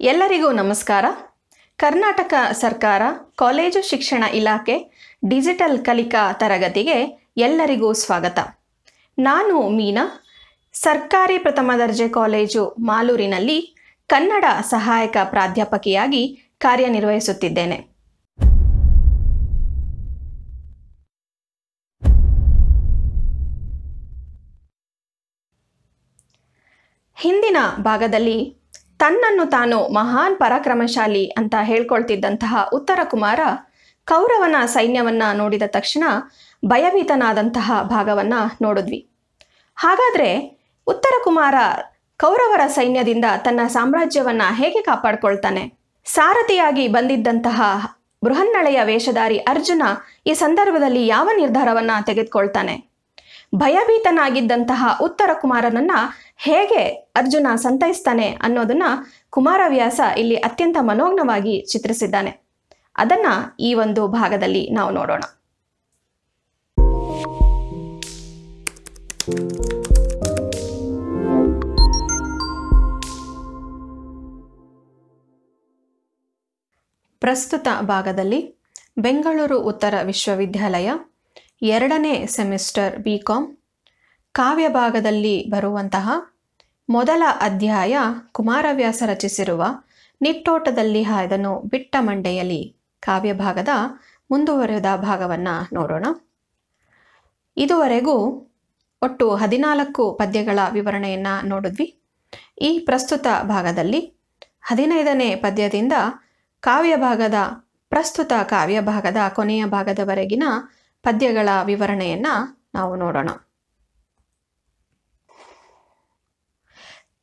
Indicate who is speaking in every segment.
Speaker 1: ಎಲ್ಲರಿಗೂ ನಮಸ್ಕಾರ. ಕರ್ನಾಟಕ ಸರ್ಕಾರ, ಕಾಲೇಜು ಶಿಕ್ಷಣ ಇಲಾಖೆ, ಡಿಜಿಟಲ್ ಕಲಿಕಾ ತರಗತಿಗೆ ಎಲ್ಲರಿಗೂ ಸ್ವಾಗತ. ನಾನು ಮೀನಾ. ಸರ್ಕಾರಿ ಪ್ರಥಮ ದರ್ಜೆ ಕಾಲೇಜು ಮಾಲೂರಿನಲ್ಲಿ ಕನ್ನಡ ಸಹಾಯಕ ಪ್ರಾಧ್ಯಾಪಕಿಯಾಗಿ ಕಾರ್ಯನಿರ್ವಹಿಸುತ್ತಿದ್ದೇನೆ. ಹಿಂದಿನ ಭಾಗದಲ್ಲಿ ತನ್ನನ್ನು ತಾನು ಮಹಾನ್ ಪರಾಕ್ರಮಶಾಲಿ ಅಂತ ಹೇಳ್ಕೊಳ್ತಿದ್ದಂತಹ ಉತ್ತರ ಕುಮಾರ ಕೌರವನ ಸೈನ್ಯವನ್ನ ನೋಡಿದ ತಕ್ಷಣ ಭಯಭೀತನಾದಂತಹ ಭಾಗವನ್ನ ನೋಡಿದ್ವಿ. ಹಾಗಾದ್ರೆ ಉತ್ತರ ಕುಮಾರ ಕೌರವರ ಸೈನ್ಯದಿಂದ ತನ್ನ ಸಾಮ್ರಾಜ್ಯವನ್ನ ಹೇಗೆ ಕಾಪಾಡ್ಕೊಳ್ತಾನೆ? ಸಾರಥಿಯಾಗಿ ಬಂದಿದ್ದಂತಹ ಬೃಹನ್ನಳೆಯ ವೇಷಧಾರಿ ಅರ್ಜುನ ಈ ಸಂದರ್ಭದಲ್ಲಿ ಯಾವ ನಿರ್ಧಾರವನ್ನ ತೆಗೆದುಕೊಳ್ತಾನೆ? ಭಯಭೀತನಾಗಿದ್ದಂತಹ ಉತ್ತರ ಕುಮಾರನನ್ನ ಹೇಗೆ ಅರ್ಜುನ ಸಂತೈಸ್ತಾನೆ ಅನ್ನೋದನ್ನ ಕುಮಾರವ್ಯಾಸ ಇಲ್ಲಿ ಅತ್ಯಂತ ಮನೋಜ್ಞವಾಗಿ ಚಿತ್ರಿಸಿದ್ದಾನೆ. ಅದನ್ನ ಈ ಒಂದು ಭಾಗದಲ್ಲಿ ನಾವು ನೋಡೋಣ. ಪ್ರಸ್ತುತ ಭಾಗದಲ್ಲಿ ಬೆಂಗಳೂರು ಉತ್ತರ ವಿಶ್ವವಿದ್ಯಾಲಯ ಎರಡನೇ ಸೆಮಿಸ್ಟರ್ ಬಿ ಕಾಮ್ ಕಾವ್ಯಭಾಗದಲ್ಲಿ ಬರುವಂತಹ ಮೊದಲ ಅಧ್ಯಾಯ ಕುಮಾರವ್ಯಾಸ ರಚಿಸಿರುವ ನಿಟ್ಟೋಟದಲ್ಲಿ ಹಾಯ್ದನು ಬಿಟ್ಟ ಮಂಡೆಯಲ್ಲಿ ಕಾವ್ಯಭಾಗದ ಮುಂದುವರೆದ ಭಾಗವನ್ನು ನೋಡೋಣ. ಇದುವರೆಗೂ ಒಟ್ಟು ಹದಿನಾಲ್ಕು ಪದ್ಯಗಳ ವಿವರಣೆಯನ್ನು ನೋಡಿದ್ವಿ. ಈ ಪ್ರಸ್ತುತ ಭಾಗದಲ್ಲಿ ಹದಿನೈದನೇ ಪದ್ಯದಿಂದ ಕಾವ್ಯಭಾಗದ ಪ್ರಸ್ತುತ ಕಾವ್ಯಭಾಗದ ಕೊನೆಯ ಭಾಗದವರೆಗಿನ ಪದ್ಯಗಳ ವಿವರಣೆಯನ್ನು ನಾವು ನೋಡೋಣ.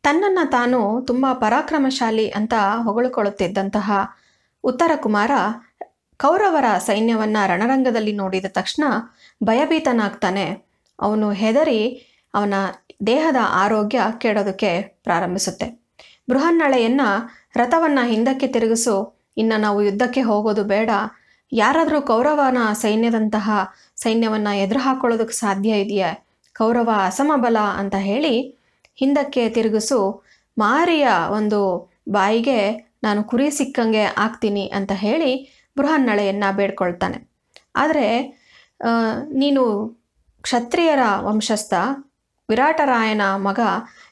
Speaker 1: ತನ್ನನ್ನು ತಾನು ತುಂಬ ಪರಾಕ್ರಮಶಾಲಿ ಅಂತ ಹೊಗಳಿಕೊಳ್ಳುತ್ತಿದ್ದಂತಹ ಉತ್ತರ ಕುಮಾರ ಕೌರವರ ಸೈನ್ಯವನ್ನು ರಣರಂಗದಲ್ಲಿ ನೋಡಿದ ತಕ್ಷಣ ಭಯಭೀತನಾಗ್ತಾನೆ. ಅವನು ಹೆದರಿ ಅವನ ದೇಹದ ಆರೋಗ್ಯ ಕೆಡೋದಕ್ಕೆ ಪ್ರಾರಂಭಿಸುತ್ತೆ. ಬೃಹನ್ನಳೆಯನ್ನು ರಥವನ್ನು ಹಿಂದಕ್ಕೆ ತಿರುಗಿಸು, ಇನ್ನು ನಾವು ಯುದ್ಧಕ್ಕೆ ಹೋಗೋದು ಬೇಡ ಯಾರಾದರೂ ಕೌರವನ ಸೈನ್ಯದಂತಹ ಸೈನ್ಯವನ್ನು ಎದುರು ಹಾಕೊಳ್ಳೋದಕ್ಕೆ ಸಾಧ್ಯ ಇದೆಯಾ? ಕೌರವ ಅಸಮಬಲ ಅಂತ ಹೇಳಿ ಹಿಂದಕ್ಕೆ ತಿರುಗಿಸು, ಮಾರಿಯ ಒಂದು ಬಾಯಿಗೆ ನಾನು ಕುರಿ ಸಿಕ್ಕಂಗೆ ಆಗ್ತೀನಿ ಅಂತ ಹೇಳಿ ಬೃಹನ್ನಳೆಯನ್ನು ಬೇಡ್ಕೊಳ್ತಾನೆ. ಆದರೆ ನೀನು ಕ್ಷತ್ರಿಯರ ವಂಶಸ್ಥ, ವಿರಾಟರಾಯನ ಮಗ,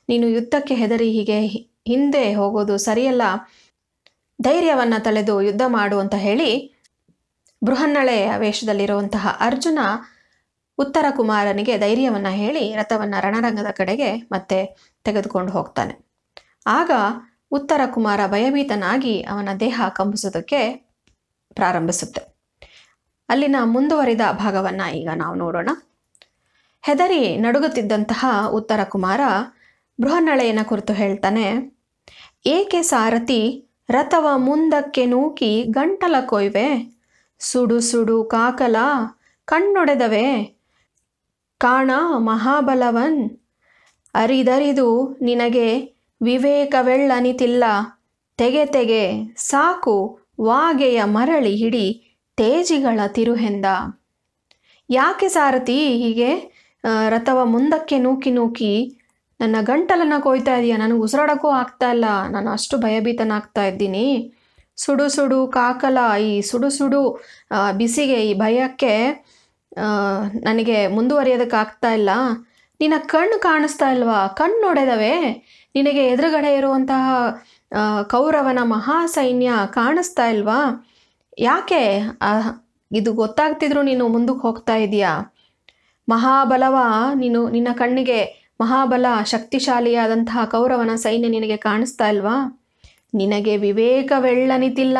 Speaker 1: ನೀನು ಯುದ್ಧಕ್ಕೆ ಹೆದರಿ ಹೀಗೆ ಹಿಂದೆ ಹೋಗೋದು ಸರಿಯಲ್ಲ, ಧೈರ್ಯವನ್ನು ತಳೆದು ಯುದ್ಧ ಮಾಡು ಅಂತ ಹೇಳಿ ಬೃಹನ್ನಳೆಯ ವೇಷದಲ್ಲಿರುವಂತಹ ಅರ್ಜುನ ಉತ್ತರ ಕುಮಾರನಿಗೆ ಧೈರ್ಯವನ್ನು ಹೇಳಿ ರಥವನ್ನು ರಣರಂಗದ ಕಡೆಗೆ ಮತ್ತೆ ತೆಗೆದುಕೊಂಡು ಹೋಗ್ತಾನೆ. ಆಗ ಉತ್ತರ ಕುಮಾರ ಭಯಭೀತನಾಗಿ ಅವನ ದೇಹ ಕಂಬಿಸೋದಕ್ಕೆ ಪ್ರಾರಂಭಿಸುತ್ತೆ. ಅಲ್ಲಿನ ಮುಂದುವರಿದ ಭಾಗವನ್ನು ಈಗ ನಾವು ನೋಡೋಣ. ಹೆದರಿ ನಡುಗುತ್ತಿದ್ದಂತಹ ಉತ್ತರ ಕುಮಾರ ಬೃಹನ್ನಳೆಯನ ಕುರಿತು ಹೇಳ್ತಾನೆ, ಏಕೆ ಸಾರಥಿ, ರಥವ ಮುಂದಕ್ಕೆ ನೂಕಿ ಗಂಟಲ ಕೊಯ್ವೆ? ಸುಡು ಸುಡು ಕಾಕಲ ಕಣ್ಣೊಡೆದವೆ. ಕಾಣ ಮಹಾಬಲವನ್. ಅರಿದರಿದು ನಿನಗೆ ವಿವೇಕವೆಳ್ಳನಿತಿಲ್ಲ. ತೆಗೆ ತೆಗೆ ಸಾಕು ವಾಗೆಯ ಮರಳಿ ಹಿಡಿ ತೇಜಿಗಳ ತಿರುಹೆಂದ. ಯಾಕೆ ಸಾರಥಿ ಹೀಗೆ? ರಥವ ಮುಂದಕ್ಕೆ ನೂಕಿ ನೂಕಿ ನನ್ನ ಗಂಟಲನ್ನು ಕೊಯ್ತಾ ಇದೆಯಾ? ನನಗೆ ಉಸಿರಾಡೋಕ್ಕೂ ಆಗ್ತಾ ಇಲ್ಲ. ನಾನು ಅಷ್ಟು ಭಯಭೀತನಾಗ್ತಾ ಇದ್ದೀನಿ. ಸುಡು ಸುಡು ಕಾಕಲ ಈ ಸುಡು ಸುಡು ಬಿಸಿಗೆ ಈ ಭಯಕ್ಕೆ ನನಗೆ ಮುಂದುವರಿಯೋದಕ್ಕಾಗ್ತಾ ಇಲ್ಲ. ನಿನ್ನ ಕಣ್ಣು ಕಾಣಿಸ್ತಾ ಇಲ್ವಾ? ಕಣ್ಣು ನೋಡಿದವೆ ನಿನಗೆ ಎದುರುಗಡೆ ಇರುವಂತಹ ಕೌರವನ ಮಹಾ ಸೈನ್ಯ ಕಾಣಿಸ್ತಾ ಇಲ್ವಾ? ಯಾಕೆ ಇದು ಗೊತ್ತಾಗ್ತಿದ್ರು ನೀನು ಮುಂದಕ್ಕೆ ಹೋಗ್ತಾ ಇದೆಯಾ? ಮಹಾಬಲವ, ನೀನು, ನಿನ್ನ ಕಣ್ಣಿಗೆ ಮಹಾಬಲ, ಶಕ್ತಿಶಾಲಿಯಾದಂತಹ ಕೌರವನ ಸೈನ್ಯ ನಿನಗೆ ಕಾಣಿಸ್ತಾ ಇಲ್ವಾ? ನಿನಗೆ ವಿವೇಕವೆಳ್ಳನಿತಿಲ್ಲ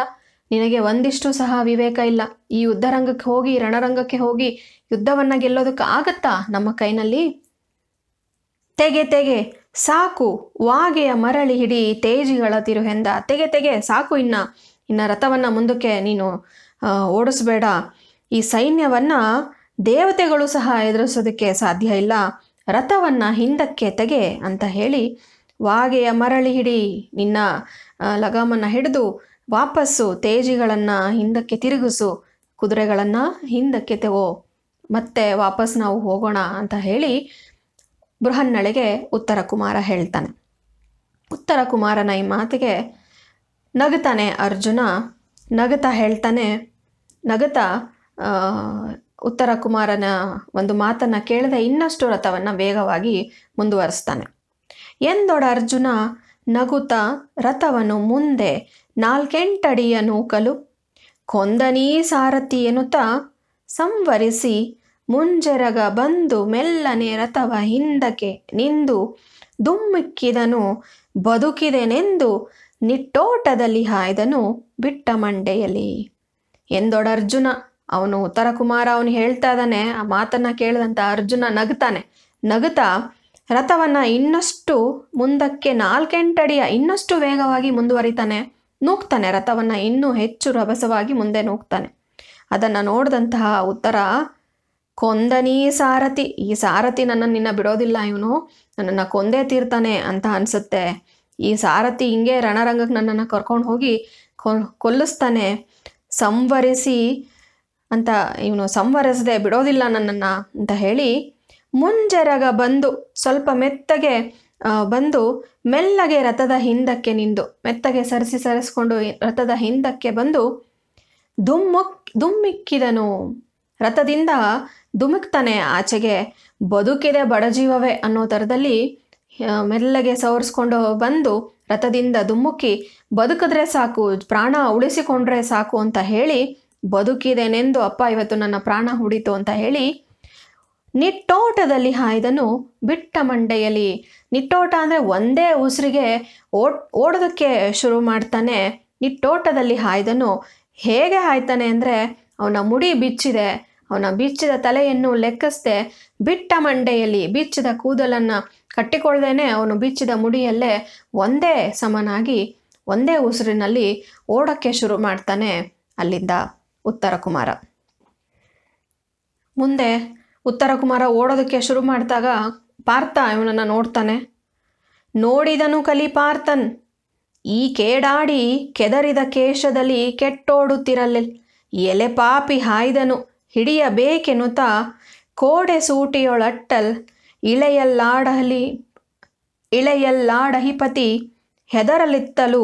Speaker 1: ನಿನಗೆ ಒಂದಿಷ್ಟು ಸಹ ವಿವೇಕ ಇಲ್ಲ. ಈ ಯುದ್ಧರಂಗಕ್ಕೆ ಹೋಗಿ, ರಣರಂಗಕ್ಕೆ ಹೋಗಿ ಯುದ್ಧವನ್ನು ಗೆಲ್ಲೋದಕ್ಕೆ ಆಗತ್ತಾ? ನಮ್ಮ ಕೈನಲ್ಲಿ? ತೆಗೆ ತೆಗೆ. ಸಾಕು. ವಾಗೆಯ ಮರಳಿ ಹಿಡಿ ತೇಜಿಗಳ ತಿರುಹೆಂದ ತೆಗೆ ತೆಗೆ. ಸಾಕು ಇನ್ನ. ಇನ್ನ ರಥವನ್ನು ಮುಂದಕ್ಕೆ ನೀನು ಓಡಿಸ್ಬೇಡ. ಈ ಸೈನ್ಯವನ್ನು ದೇವತೆಗಳು ಸಹ ಎದುರಿಸೋದಕ್ಕೆ ಸಾಧ್ಯ ಇಲ್ಲ. ರಥವನ್ನು ಹಿಂದಕ್ಕೆ ತೆಗೆ ಅಂತ ಹೇಳಿ ವಾಗೆಯ ಮರಳಿ ಹಿಡಿ ನಿನ್ನ ಲಗಾಮನ್ನು ಹಿಡಿದು ವಾಪಸ್ಸು ತೇಜಿಗಳನ್ನು ಹಿಂದಕ್ಕೆ ತಿರುಗಿಸು, ಕುದುರೆಗಳನ್ನು ಹಿಂದಕ್ಕೆ ತೆವೋ ಮತ್ತೆ ವಾಪಸ್ ನಾವು ಹೋಗೋಣ ಅಂತ ಹೇಳಿ ಬೃಹನ್ನಳೆಗೆ ಉತ್ತರ ಕುಮಾರ ಹೇಳ್ತಾನೆ. ಉತ್ತರ ಕುಮಾರನ ಈ ಮಾತಿಗೆ ನಗತಾನೆ ಅರ್ಜುನ. ನಗತ ಹೇಳ್ತಾನೆ ನಗತ ಉತ್ತರ ಕುಮಾರನ ಒಂದು ಮಾತನ್ನು ಕೇಳದೆ ಇನ್ನಷ್ಟು ರಥವನ್ನು ವೇಗವಾಗಿ ಮುಂದುವರಿಸ್ತಾನೆ. ಎಂದೊಡ ಅರ್ಜುನ ನಗುತ್ತಾ ರಥವನ್ನು ಮುಂದೆ ನಾಲ್ಕೆಂಟಡಿಯ ನೂಕಲು. ಕೊಂದನೀ ಸಾರಥಿ ಎನ್ನುತ್ತಾ ಸಂವರಿಸಿ ಮುಂಜರಗ ಬಂದು ಮೆಲ್ಲನೆ ರಥವ ಹಿಂದಕ್ಕೆ ನಿಂದು ದುಮ್ಮಿಕ್ಕಿದನು ಬದುಕಿದೆನೆಂದು ನಿಟ್ಟೋಟದಲ್ಲಿ ಹಾಯ್ದನು ಬಿಟ್ಟ ಮಂಡೆಯಲ್ಲಿ ಎಂದೊಡರ್ಜುನ ಅವನು ಉತ್ತರ ಕುಮಾರ ಅವನು ಹೇಳ್ತಾ ಇದ್ದಾನೆ, ಆ ಮಾತನ್ನ ಕೇಳಿದಂತ ಅರ್ಜುನ ನಗ್ತಾನೆ ನಗುತ್ತಾ ರಥವನ್ನ ಇನ್ನಷ್ಟು ಮುಂದಕ್ಕೆ ನಾಲ್ಕೆಂಟಡಿಯ ಇನ್ನಷ್ಟು ವೇಗವಾಗಿ ಮುಂದುವರಿತಾನೆ, ನೂಕ್ತಾನೆ. ರಥವನ್ನ ಇನ್ನೂ ಹೆಚ್ಚು ರಭಸವಾಗಿ ಮುಂದೆ ನೂಕ್ತಾನೆ. ಅದನ್ನು ನೋಡಿದಂತಹ ಉತ್ತರ, ಕೊಂದನೀ ಸಾರಥಿ, ಈ ಸಾರಥಿ ನನ್ನನ್ನು ನಿನ್ನ ಬಿಡೋದಿಲ್ಲ ಇವನು. ನನ್ನನ್ನು ಕೊಂದೇ ತೀರ್ತಾನೆ ಅಂತ ಅನಿಸುತ್ತೆ. ಈ ಸಾರಥಿ ಹಿಂಗೆ ರಣರಂಗಕ್ಕೆ ನನ್ನನ್ನು ಕರ್ಕೊಂಡು ಹೋಗಿ ಕೊಲ್ಲಿಸ್ತಾನೆ. ಸಂವರಿಸಿ ಅಂತ, ಇವನು ಸಂವರಿಸದೆ, ಬಿಡೋದಿಲ್ಲ ನನ್ನನ್ನು ಅಂತ ಹೇಳಿ ಮುಂಜೆರಗ ಬಂದು, ಸ್ವಲ್ಪ ಮೆತ್ತಗೆ ಬಂದು ಮೆಲ್ಲಗೆ ರಥದ ಹಿಂದಕ್ಕೆ ನಿಂದು. ಮೆತ್ತಗೆ ಸರಿಸಿ ಸರಿಸ್ಕೊಂಡು ರಥದ ಹಿಂದಕ್ಕೆ ಬಂದು ದುಮ್ಮುಕ್, ದುಮ್ಮಿಕ್ಕಿದನು. ರಥದಿಂದ ದುಮುಕ್ತಾನೆ, ಆಚೆಗೆ ಬದುಕಿದೆ ಬಡಜೀವವೇ ಅನ್ನೋ ಥರದಲ್ಲಿ ಮೆಲ್ಲಗೆ ಸವರಿಸ್ಕೊಂಡು ಬಂದು ರಥದಿಂದ ದುಮ್ಮುಕ್ಕಿ, ಬದುಕಿದ್ರೆ ಸಾಕು, ಪ್ರಾಣ ಉಳಿಸಿಕೊಂಡ್ರೆ ಸಾಕು ಅಂತ ಹೇಳಿ, ಬದುಕಿದೆನೆಂದು ಅಪ್ಪ ಇವತ್ತು ನನ್ನ ಪ್ರಾಣ ಹುಡಿತು ಅಂತ ಹೇಳಿ ನಿಟ್ಟೋಟದಲ್ಲಿ ಹಾಯ್ದನು ಬಿಟ್ಟ ಮಂಡೆಯಲ್ಲಿ. ನಿಟ್ಟೋಟ ಅಂದರೆ ಒಂದೇ ಉಸಿರಿಗೆ ಓಡ್, ಓಡೋದಕ್ಕೆ ಶುರು ಮಾಡ್ತಾನೆ. ನಿಟ್ಟೋಟದಲ್ಲಿ ಹಾಯ್ದನು. ಹೇಗೆ ಹಾಯ್ತಾನೆ ಅಂದರೆ ಅವನ ಮುಡಿ ಬಿಚ್ಚಿದೆ. ಅವನ ಬಿಚ್ಚಿದ ತಲೆಯನ್ನು ಲೆಕ್ಕಿಸದೆ ಬಿಟ್ಟ ಮಂಡೆಯಲ್ಲಿ ಬಿಚ್ಚಿದ ಕೂದಲನ್ನು ಕಟ್ಟಿಕೊಳ್ಳ್ದೇ ಅವನು ಬಿಚ್ಚಿದ ಮುಡಿಯಲ್ಲೇ ಒಂದೇ ಸಮನಾಗಿ ಒಂದೇ ಉಸಿರಿನಲ್ಲಿ ಓಡೋಕ್ಕೆ ಶುರು ಮಾಡ್ತಾನೆ ಅಲ್ಲಿಂದ ಉತ್ತರ ಕುಮಾರ ಮುಂದೆ ಉತ್ತರ ಕುಮಾರ ಓಡೋದಕ್ಕೆ ಶುರು ಮಾಡಿದಾಗ ಪಾರ್ಥ ಇವನನ್ನು ನೋಡ್ತಾನೆ. ನೋಡಿದನು ಕಲಿ ಪಾರ್ಥನ್. ಈ ಕೇಡಾಡಿ ಕೆದರಿದ ಕೇಶದಲ್ಲಿ ಕೆಟ್ಟೋಡುತ್ತಿರಲಿ ಎಲೆ ಪಾಪಿ ಹಾಯ್ದನು. ಹಿಡಿಯಬೇಕೆನ್ನುತ್ತಾ ಕೋಡೆ ಸೂಟಿಯೊಳಟ್ಟಲ್ ಇಳೆಯಲ್ಲಾಡಲಿ ಇಳೆಯಲ್ಲಾಡಹಿಪತಿ ಹೆದರಲಿತ್ತಲು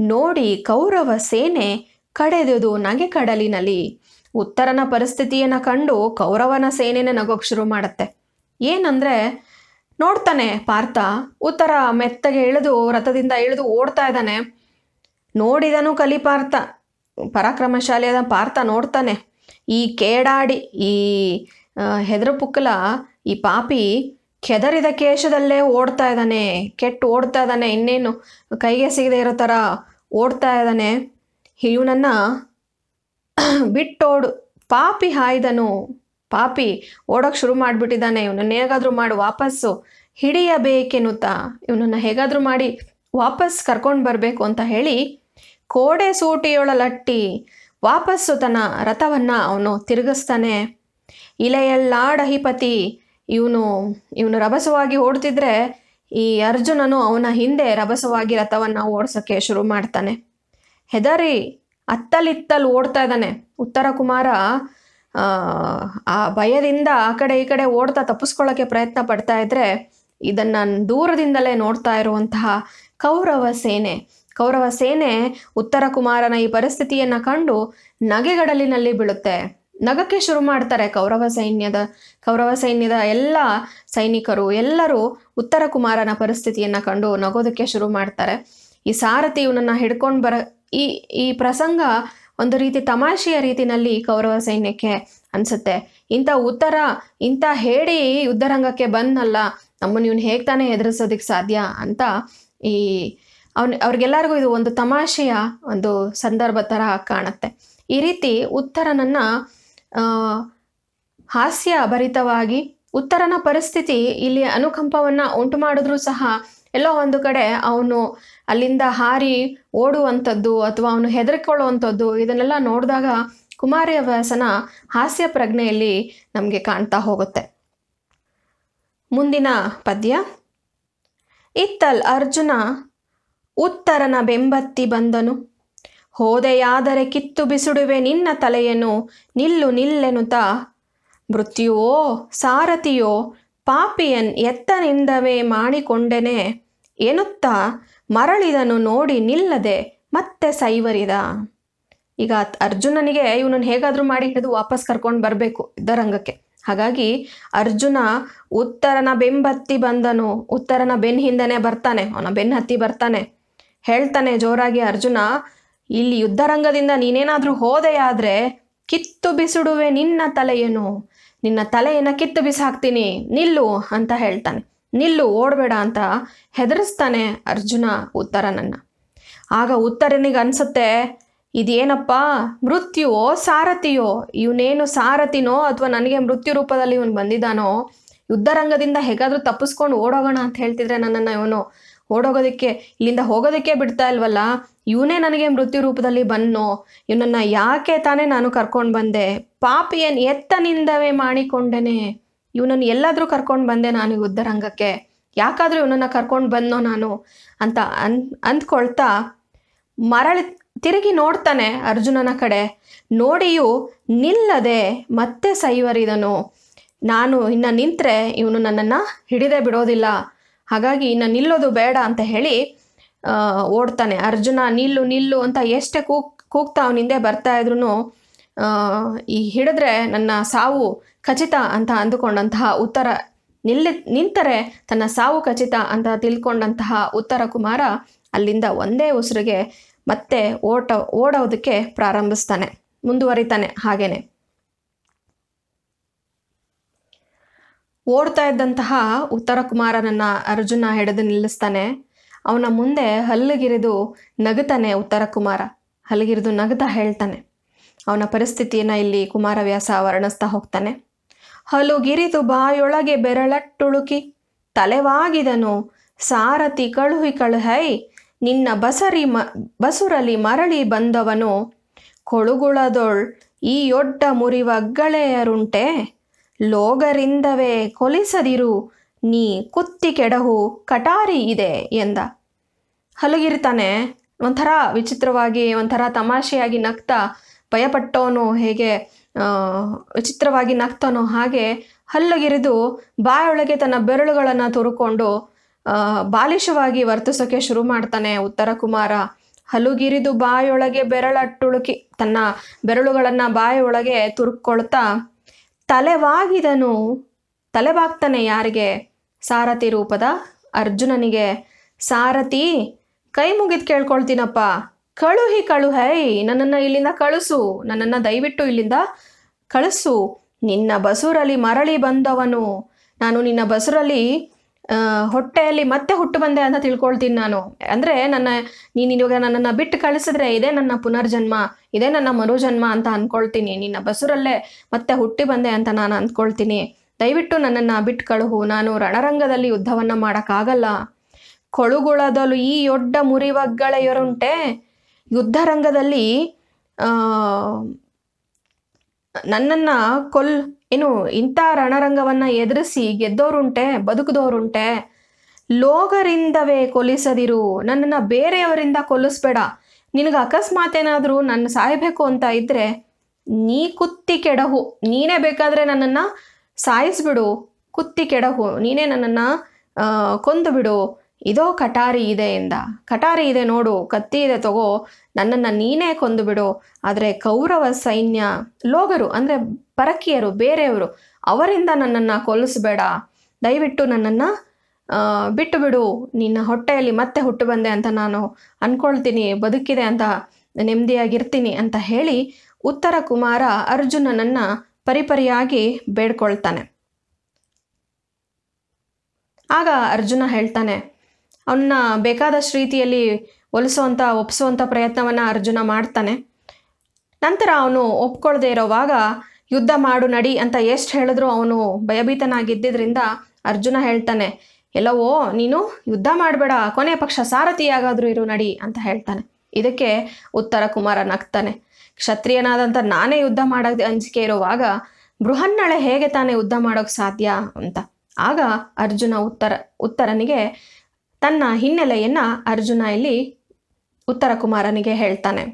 Speaker 1: ನೋಡಿ ಕೌರವ ಸೇನೆ ಕಡೆದುದು ನಗೆ ಕಡಲಿನಲ್ಲಿ ಉತ್ತರನ ಪರಿಸ್ಥಿತಿಯನ್ನು ಕಂಡು ಕೌರವನ ಸೇನೆನೇ ನಗೋಕ್ ಶುರು ಮಾಡುತ್ತೆ. ಏನಂದ್ರೆ, ನೋಡ್ತಾನೆ ಪಾರ್ಥ, ಉತ್ತರ ಮೆತ್ತಗೆ ಇಳಿದು, ರಥದಿಂದ ಇಳಿದು ಓಡ್ತಾ ಇದ್ದಾನೆ. ನೋಡಿದನು ಕಲಿಪಾರ್ಥ ಪರಾಕ್ರಮಶಾಲಿಯಾದ ಪಾರ್ಥ ನೋಡ್ತಾನೆ. ಈ ಕೇಡಾಡಿ, ಈ ಹೆದರುಪುಕ್ಕಲ ಹೆದರು ಪುಕ್ಕಲ, ಈ ಪಾಪಿ ಕೆದರಿದ ಕೇಶದಲ್ಲೇ ಓಡ್ತಾ ಇದ್ದಾನೆ. ಕೆಟ್ಟು ಓಡ್ತಾ ಇದ್ದಾನೆ. ಇನ್ನೇನು ಕೈಗೆ ಸಿಗದೆ ಇರೋ ಥರ ಓಡ್ತಾ ಇದ್ದಾನೆ. ಇವನನ್ನು ಬಿಟ್ಟೋಡು. ಪಾಪಿ ಹಾಯ್ದನು. ಪಾಪಿ ಓಡೋಕೆ ಶುರು ಮಾಡಿಬಿಟ್ಟಿದ್ದಾನೆ. ಇವನನ್ನು ಹೇಗಾದರೂ ಮಾಡಿ, ವಾಪಸ್ಸು. ಹಿಡಿಯಬೇಕೆನ್ನುತ್ತಾ. ಇವನನ್ನು ಹೇಗಾದರೂ ಮಾಡಿ ವಾಪಸ್ ಕರ್ಕೊಂಡು ಬರಬೇಕು ಅಂತ ಹೇಳಿ ಕೋಡೆ ಸೂಟಿಯೊಳಲಟ್ಟಿ ವಾಪಸ್ಸು ತನ್ನ ರಥವನ್ನು ಅವನು ತಿರುಗಿಸ್ತಾನೆ. ಇಲೆಯಲ್ಲಾಡಹಿಪತಿ, ಇವನು ಇವನು ರಭಸವಾಗಿ ಓಡ್ತಿದ್ರೆ ಈ ಅರ್ಜುನನು ಅವನ ಹಿಂದೆ ರಭಸವಾಗಿ ರಥವನ್ನು ಓಡಿಸೋಕ್ಕೆ ಶುರು ಮಾಡ್ತಾನೆ. ಹೆದರಿ ಅತ್ತಲಿತ್ತಲ್ಲಿ ಓಡ್ತಾ ಇದ್ದಾನೆ. ಉತ್ತರ ಕುಮಾರ ಆ, ಭಯದಿಂದ ಆ ಕಡೆ ಈ ಕಡೆ ಓಡ್ತಾ ತಪ್ಪಿಸ್ಕೊಳ್ಳೋಕೆ ಪ್ರಯತ್ನ ಪಡ್ತಾ ಇದ್ರೆ ಇದನ್ನು ದೂರದಿಂದಲೇ ನೋಡ್ತಾ ಇರುವಂತಹ ಕೌರವ ಸೇನೆ. ಕೌರವ ಸೇನೆ ಉತ್ತರ ಕುಮಾರನ ಈ ಪರಿಸ್ಥಿತಿಯನ್ನು ಕಂಡು ನಗೆಗಡಲಿನಲ್ಲಿ ಬೀಳುತ್ತೆ. ನಗಕ್ಕೆ ಶುರು ಮಾಡ್ತಾರೆ ಕೌರವ ಸೈನ್ಯದ ಕೌರವ ಸೈನ್ಯದ ಎಲ್ಲ ಸೈನಿಕರು ಎಲ್ಲರೂ ಉತ್ತರ ಕುಮಾರನ ಪರಿಸ್ಥಿತಿಯನ್ನು ಕಂಡು ನಗೋದಕ್ಕೆ ಶುರು ಮಾಡ್ತಾರೆ. ಈ ಸಾರಥಿ ಇವನನ್ನು ಹಿಡ್ಕೊಂಡು ಬರ ಈ ಈ ಪ್ರಸಂಗ ಒಂದು ರೀತಿ ತಮಾಷೆಯ ರೀತಿನಲ್ಲಿ ಕೌರವ ಸೈನ್ಯಕ್ಕೆ ಅನಿಸುತ್ತೆ. ಇಂಥ ಉತ್ತರ, ಇಂಥ ಹೇಳಿ ಯುದ್ಧರಂಗಕ್ಕೆ ಬಂದಲ್ಲ ನಮ್ಮನ್ನು ಇವನು ಹೇಗೆ ತಾನೇ ಎದುರಿಸೋದಕ್ಕೆ ಸಾಧ್ಯ ಅಂತ ಈ ಅವನ್, ಅವ್ರಿಗೆಲ್ಲರಿಗೂ ಇದು ಒಂದು ತಮಾಷೆಯ ಒಂದು ಸಂದರ್ಭ ಥರ ಕಾಣುತ್ತೆ. ಈ ರೀತಿ ಉತ್ತರನನ್ನು ಹಾಸ್ಯ ಭರಿತವಾಗಿ ಉತ್ತರನ ಪರಿಸ್ಥಿತಿ ಇಲ್ಲಿ ಅನುಕಂಪವನ್ನು ಉಂಟು ಮಾಡಿದ್ರೂ ಸಹ ಎಲ್ಲೋ ಒಂದು ಕಡೆ ಅವನು ಅಲ್ಲಿಂದ ಹಾರಿ ಓಡುವಂಥದ್ದು ಅಥವಾ ಅವನು ಹೆದರಿಕೊಳ್ಳುವಂಥದ್ದು ಇದನ್ನೆಲ್ಲ ನೋಡಿದಾಗ ಕುಮಾರವ್ಯಾಸನ ಹಾಸ್ಯ ಪ್ರಜ್ಞೆಯಲ್ಲಿ ನಮಗೆ ಕಾಣ್ತಾ ಹೋಗುತ್ತೆ. ಮುಂದಿನ ಪದ್ಯ. ಇತ್ತಲ್ ಅರ್ಜುನ ಉತ್ತರನ ಬೆಂಬತ್ತಿ ಬಂದನು. ಹೋದೆಯಾದರೆ ಕಿತ್ತು ಬಿಸುಡುವೆ ನಿನ್ನ ತಲೆಯನ್ನು ನಿಲ್ಲು ನಿಲ್ಲೆನುತ. ಮೃತ್ಯುವೋ, ಸಾರಥಿಯೋ, ಪಾಪಿಯನ್ ಎತ್ತನಿಂದವೇ ಮಾಡಿಕೊಂಡೆನೆ ಎನ್ನುತ್ತಾ ಮರಳಿದನು ನೋಡಿ ನಿಲ್ಲದೆ ಮತ್ತೆ ಸೈವರಿದ. ಈಗ ಅರ್ಜುನನಿಗೆ ಇವನನ್ನು ಹೇಗಾದರೂ ಮಾಡಿ ಹಿಡಿದು ವಾಪಸ್ ಕರ್ಕೊಂಡು ಬರಬೇಕು ಯುದ್ಧರಂಗಕ್ಕೆ. ಹಾಗಾಗಿ ಅರ್ಜುನ ಉತ್ತರನ ಬೆಂಬತ್ತಿ ಬಂದನು. ಉತ್ತರನ ಬೆನ್ ಹಿಂದನೆ ಬರ್ತಾನೆ. ಅವನ ಬೆನ್ ಹತ್ತಿ ಬರ್ತಾನೆ. ಹೇಳ್ತಾನೆ ಜೋರಾಗಿ ಅರ್ಜುನ, ಇಲ್ಲಿ ಯುದ್ಧರಂಗದಿಂದ ನೀನೇನಾದರೂ ಹೋದೆಯಾದರೆ ಕಿತ್ತು ಬಿಸಿಡುವೆ ನಿನ್ನ ತಲೆಯನ್ನು ನಿನ್ನ ತಲೆಯನ್ನು ಕಿತ್ತು ಬಿಸಾಕ್ತೀನಿ. ನಿಲ್ಲು ಅಂತ ಹೇಳ್ತಾನೆ. ನಿಲ್ಲು, ಓಡಬೇಡ ಅಂತ ಹೆದರಿಸ್ತಾನೆ ಅರ್ಜುನ ಉತ್ತರನನ್ನ. ಆಗ ಉತ್ತರನಿಗೆ ಅನ್ಸುತ್ತೆ, ಇದೇನಪ್ಪ, ಮೃತ್ಯುವೋ ಸಾರಥಿಯೋ? ಇವನೇನು ಸಾರಥಿನೋ ಅಥವಾ ನನಗೆ ಮೃತ್ಯು ರೂಪದಲ್ಲಿ ಇವನು ಬಂದಿದ್ದಾನೋ? ಯುದ್ಧರಂಗದಿಂದ ಹೇಗಾದರೂ ತಪ್ಪಿಸ್ಕೊಂಡು ಓಡೋಗೋಣ ಅಂತ ಹೇಳ್ತಿದ್ರೆ ನನ್ನನ್ನು ಇವನು ಓಡೋಗೋದಕ್ಕೆ, ಇಲ್ಲಿಂದ ಹೋಗೋದಕ್ಕೆ ಬಿಡ್ತಾ ಇಲ್ವಲ್ಲ? ಇವನೇ ನನಗೆ ಮೃತ್ಯು ರೂಪದಲ್ಲಿ ಬನ್ನೋ ಇವನನ್ನು ಯಾಕೆ ತಾನೇ ನಾನು ಕರ್ಕೊಂಡು ಬಂದೆ? ಪಾಪಿಯನ್ ಎತ್ತನಿಂದವೇ ಮಾಡಿಕೊಂಡೆನೆ. ಇವನನ್ನು ಎಲ್ಲಾದರೂ ಕರ್ಕೊಂಡು ಬಂದೆ ನಾನು ಯುದ್ಧರಂಗಕ್ಕೆ ಯಾಕಾದರೂ ಇವನನ್ನು ಕರ್ಕೊಂಡು ಬಂದನೋ ನಾನು ಅಂತ ಅನ್ ಅಂದ್ಕೊಳ್ತಾ ಮರಳಿ ತಿರುಗಿ ನೋಡ್ತಾನೆ ಅರ್ಜುನನ ಕಡೆ. ನೋಡಿಯೂ ನಿಲ್ಲದೆ ಮತ್ತೆ ಸೈವರಿದನು. ನಾನು ಇನ್ನು ನಿಂತರೆ ಇವನು ನನ್ನನ್ನು ಹಿಡಿದೇ ಬಿಡೋದಿಲ್ಲ. ಹಾಗಾಗಿ ಇನ್ನು ನಿಲ್ಲೋದು ಬೇಡ ಅಂತ ಹೇಳಿ ಓಡ್ತಾನೆ. ಅರ್ಜುನ ನಿಲ್ಲು ನಿಲ್ಲು ಅಂತ ಎಷ್ಟೇ ಕೂಗ್, ಕೂಗ್ತಾ ಅವನಿಂದೆ ಬರ್ತಾ ಇದ್ರು ಈ ಹಿಡಿದ್ರೆ ನನ್ನ ಸಾವು ಖಚಿತ ಅಂತ ಅಂದುಕೊಂಡಂತಹ ಉತ್ತರ ನಿಲ್ಲಿ ನಿಂತರೆ ತನ್ನ ಸಾವು ಖಚಿತ ಅಂತ ತಿಳ್ಕೊಂಡಂತಹ ಉತ್ತರ ಕುಮಾರ ಅಲ್ಲಿಂದ ಒಂದೇ ಉಸಿರಿಗೆ ಮತ್ತೆ ಓಟ ಓಡೋದಕ್ಕೆ ಪ್ರಾರಂಭಿಸ್ತಾನೆ, ಮುಂದುವರಿತಾನೆ ಹಾಗೇನೆ. ಓಡ್ತಾ ಇದ್ದಂತಹ ಉತ್ತರ ಕುಮಾರನನ್ನ ಅರ್ಜುನ ಹಿಡಿದು ನಿಲ್ಲಿಸ್ತಾನೆ. ಅವನ ಮುಂದೆ ಹಲ್ಲುಗಿರಿದು ನಗುತ್ತಾನೆ ಉತ್ತರ ಕುಮಾರ. ಹಲ್ಲುಗಿರಿದು ನಗುತ್ತಾ ಹೇಳ್ತಾನೆ. ಅವನ ಪರಿಸ್ಥಿತಿಯನ್ನು ಇಲ್ಲಿ ಕುಮಾರವ್ಯಾಸ ವರ್ಣಿಸ್ತಾ ಹೋಗ್ತಾನೆ. ಹಲುಗಿರಿದು ಬಾಯೊಳಗೆ ಬೆರಳಟ್ಟುಳುಕಿ, ತಲೆವಾಗಿದನು, ಸಾರಥಿ ಕಳುಹಿ ಕಳುಹೈ, ನಿನ್ನ ಬಸರಿ ಮ, ಬಸುರಲಿ ಮರಳಿ ಬಂದವನು. ಕೊಳುಗುಳದೊಳ್ ಈ ಯೊಡ್ಡ ಮುರಿವಗ್ಗಳೆಯರುಂಟೆ ಲೋಗರಿಂದವೇ ಕೊಲಿಸದಿರು, ನೀ ಕುತ್ತಿ ಕೆಡಹು ಕಟಾರಿ ಇದೆ ಎಂದ. ಹಲುಗಿರ್ತಾನೆ ಒಂಥರ ವಿಚಿತ್ರವಾಗಿ, ಒಂಥರ ತಮಾಷೆಯಾಗಿ ನಗ್ತಾ ಭಯಪಟ್ಟವನು ಹೇಗೆ ವಿಚಿತ್ರವಾಗಿ ನಗ್ತಾನೋ ಹಾಗೆ ಹಲ್ಲುಗಿರಿದು ಬಾಯೊಳಗೆ ತನ್ನ ಬೆರಳುಗಳನ್ನು ತುರುಕೊಂಡು ಬಾಲಿಶವಾಗಿ ವರ್ತಿಸೋಕೆ ಶುರು ಮಾಡ್ತಾನೆ ಉತ್ತರ ಕುಮಾರ. ಹಲುಗಿರಿದು ಬಾಯೊಳಗೆ ಬೆರಳಟ್ಟುಳುಕಿ ತನ್ನ ಬೆರಳುಗಳನ್ನು ಬಾಯೊಳಗೆ ತುರುಕೊಳ್ತಾ ತಲೆವಾಗಿದನು, ತಲೆಬಾಗ್ತಾನೆ ಯಾರಿಗೆ? ಸಾರಥಿ ರೂಪದ ಅರ್ಜುನನಿಗೆ. ಸಾರಥಿ, ಕೈ ಮುಗಿದು ಕೇಳ್ಕೊಳ್ತೀನಪ್ಪ. ಕಳುಹಿ ಕಳುಹೈ ನನ್ನನ್ನು ಇಲ್ಲಿಂದ ಕಳಿಸು, ನನ್ನನ್ನು ದಯವಿಟ್ಟು ಇಲ್ಲಿಂದ ಕಳಿಸು. ನಿನ್ನ ಬಸುರಲ್ಲಿ ಮರಳಿ ಬಂದವನು. ನಾನು ನಿನ್ನ ಬಸುರಲ್ಲಿ ಹೊಟ್ಟೆಯಲ್ಲಿ ಮತ್ತೆ ಹುಟ್ಟು ಬಂದೆ ಅಂತ ತಿಳ್ಕೊಳ್ತೀನಿ ನಾನು. ಅಂದರೆ ನನ್ನ, ನೀನು ಇವಾಗ ನನ್ನನ್ನು ಬಿಟ್ಟು ಕಳಿಸಿದ್ರೆ ಇದೇ ನನ್ನ ಪುನರ್ಜನ್ಮ, ಇದೇ ನನ್ನ ಮರುಜನ್ಮ ಅಂತ ಅಂದ್ಕೊಳ್ತೀನಿ ನಿನ್ನ ಬಸುರಲ್ಲೇ ಮತ್ತೆ ಹುಟ್ಟಿ ಬಂದೆ ಅಂತ ನಾನು ಅಂದ್ಕೊಳ್ತೀನಿ ದಯವಿಟ್ಟು ನನ್ನನ್ನು ಬಿಟ್ಟು ಕಳುಹು. ನಾನು ರಣರಂಗದಲ್ಲಿ ಯುದ್ಧವನ್ನು ಮಾಡೋಕ್ಕಾಗಲ್ಲ. ಕೊಳುಗುಳದಲು ಈ ದೊಡ್ಡ ಮುರಿವಗ್ಗಳೆಯರುಂಟೆ ಯುದ್ಧರಂಗದಲ್ಲಿ ನನ್ನನ್ನು ಕೊಲ್, ಏನು, ಇಂಥ ರಣರಂಗವನ್ನು ಎದುರಿಸಿ ಗೆದ್ದೋರುಂಟೆ ಬದುಕಿದವರುಂಟೆ ಲೋಗರಿಂದವೇ ಕೊಲಿಸದಿರು, ನನ್ನನ್ನು ಬೇರೆಯವರಿಂದ ಕೊಲ್ಲಿಸ್ಬೇಡ. ನಿನಗೆ ಅಕಸ್ಮಾತ್ ಏನಾದರೂ ನನ್ನ ಸಾಯಬೇಕು ಅಂತ ಇದ್ದರೆ ನೀ ಕುತ್ತಿ ಕೆಡಹು. ನೀನೇ ಬೇಕಾದರೆ ನನ್ನನ್ನು ಸಾಯಿಸ್ಬಿಡು. ಕುತ್ತಿ ಕೆಡಹು. ನೀನೇ ನನ್ನನ್ನು ಕೊಂದು ಬಿಡು ಇದೋ ಕಟಾರಿ ಇದೆ ಎಂದ. ಕಟಾರಿ ಇದೆ ನೋಡು, ಕತ್ತಿ ಇದೆ ತಗೋ, ನನ್ನನ್ನು ನೀನೇ ಕೊಂದು ಬಿಡು ಆದರೆ ಕೌರವ ಸೈನ್ಯ, ಲೋಗರು ಅಂದರೆ ಪರಕೀಯರು, ಬೇರೆಯವರು, ಅವರಿಂದ ನನ್ನನ್ನು ಕೊಲ್ಲಿಸ್ಬೇಡ. ದಯವಿಟ್ಟು ನನ್ನನ್ನು ಬಿಟ್ಟು ಬಿಡು ನಿನ್ನ ಹೊಟ್ಟೆಯಲ್ಲಿ ಮತ್ತೆ ಹುಟ್ಟು ಬಂದೆ ಅಂತ ನಾನು ಅಂದ್ಕೊಳ್ತೀನಿ ಬದುಕಿದೆ ಅಂತ ನೆಮ್ಮದಿಯಾಗಿರ್ತೀನಿ ಅಂತ ಹೇಳಿ ಉತ್ತರ ಕುಮಾರ ಅರ್ಜುನನನ್ನು ಪರಿಪರಿಯಾಗಿ ಬೇಡ್ಕೊಳ್ತಾನೆ. ಆಗ ಅರ್ಜುನ ಹೇಳ್ತಾನೆ ಅವನ್ನ ಬೇಕಾದಷ್ಟು ರೀತಿಯಲ್ಲಿ ಒಲಿಸುವಂಥ ಒಪ್ಪಿಸುವಂಥ ಪ್ರಯತ್ನವನ್ನು ಅರ್ಜುನ ಮಾಡ್ತಾನೆ. ನಂತರ ಅವನು ಒಪ್ಕೊಳ್ಳದೆ ಇರೋವಾಗ, ಯುದ್ಧ ಮಾಡು, ನಡಿ ಅಂತ ಎಷ್ಟು ಹೇಳಿದ್ರು ಅವನು ಭಯಭೀತನಾಗಿದ್ದರಿಂದ ಅರ್ಜುನ ಹೇಳ್ತಾನೆ, ಎಲ್ಲವೋ, ನೀನು ಯುದ್ಧ ಮಾಡಬೇಡ, ಕೊನೆ ಪಕ್ಷ ಸಾರಥಿಯಾಗಾದರೂ ಇರು, ನಡಿ ಅಂತ ಹೇಳ್ತಾನೆ. ಇದಕ್ಕೆ ಉತ್ತರ ಕುಮಾರ ನಗ್ತಾನೆ. ಕ್ಷತ್ರಿಯನಾದಂಥ ನಾನೇ ಯುದ್ಧ ಮಾಡೋದು ಅಂಜಿಕೆ ಇರುವಾಗ, ಬೃಹನ್ನಳೆ ಹೇಗೆ ತಾನೇ ಯುದ್ಧ ಮಾಡೋಕ್ಕೆ ಸಾಧ್ಯ ಅಂತ. ಆಗ ಅರ್ಜುನ ಉತ್ತರ, ಉತ್ತರನಿಗೆ ತನ್ನ ಹಿನ್ನೆಲೆಯನ್ನು ಅರ್ಜುನ ಇಲ್ಲಿ ಉತ್ತರ ಕುಮಾರನಿಗೆ ಹೇಳ್ತಾನೆ.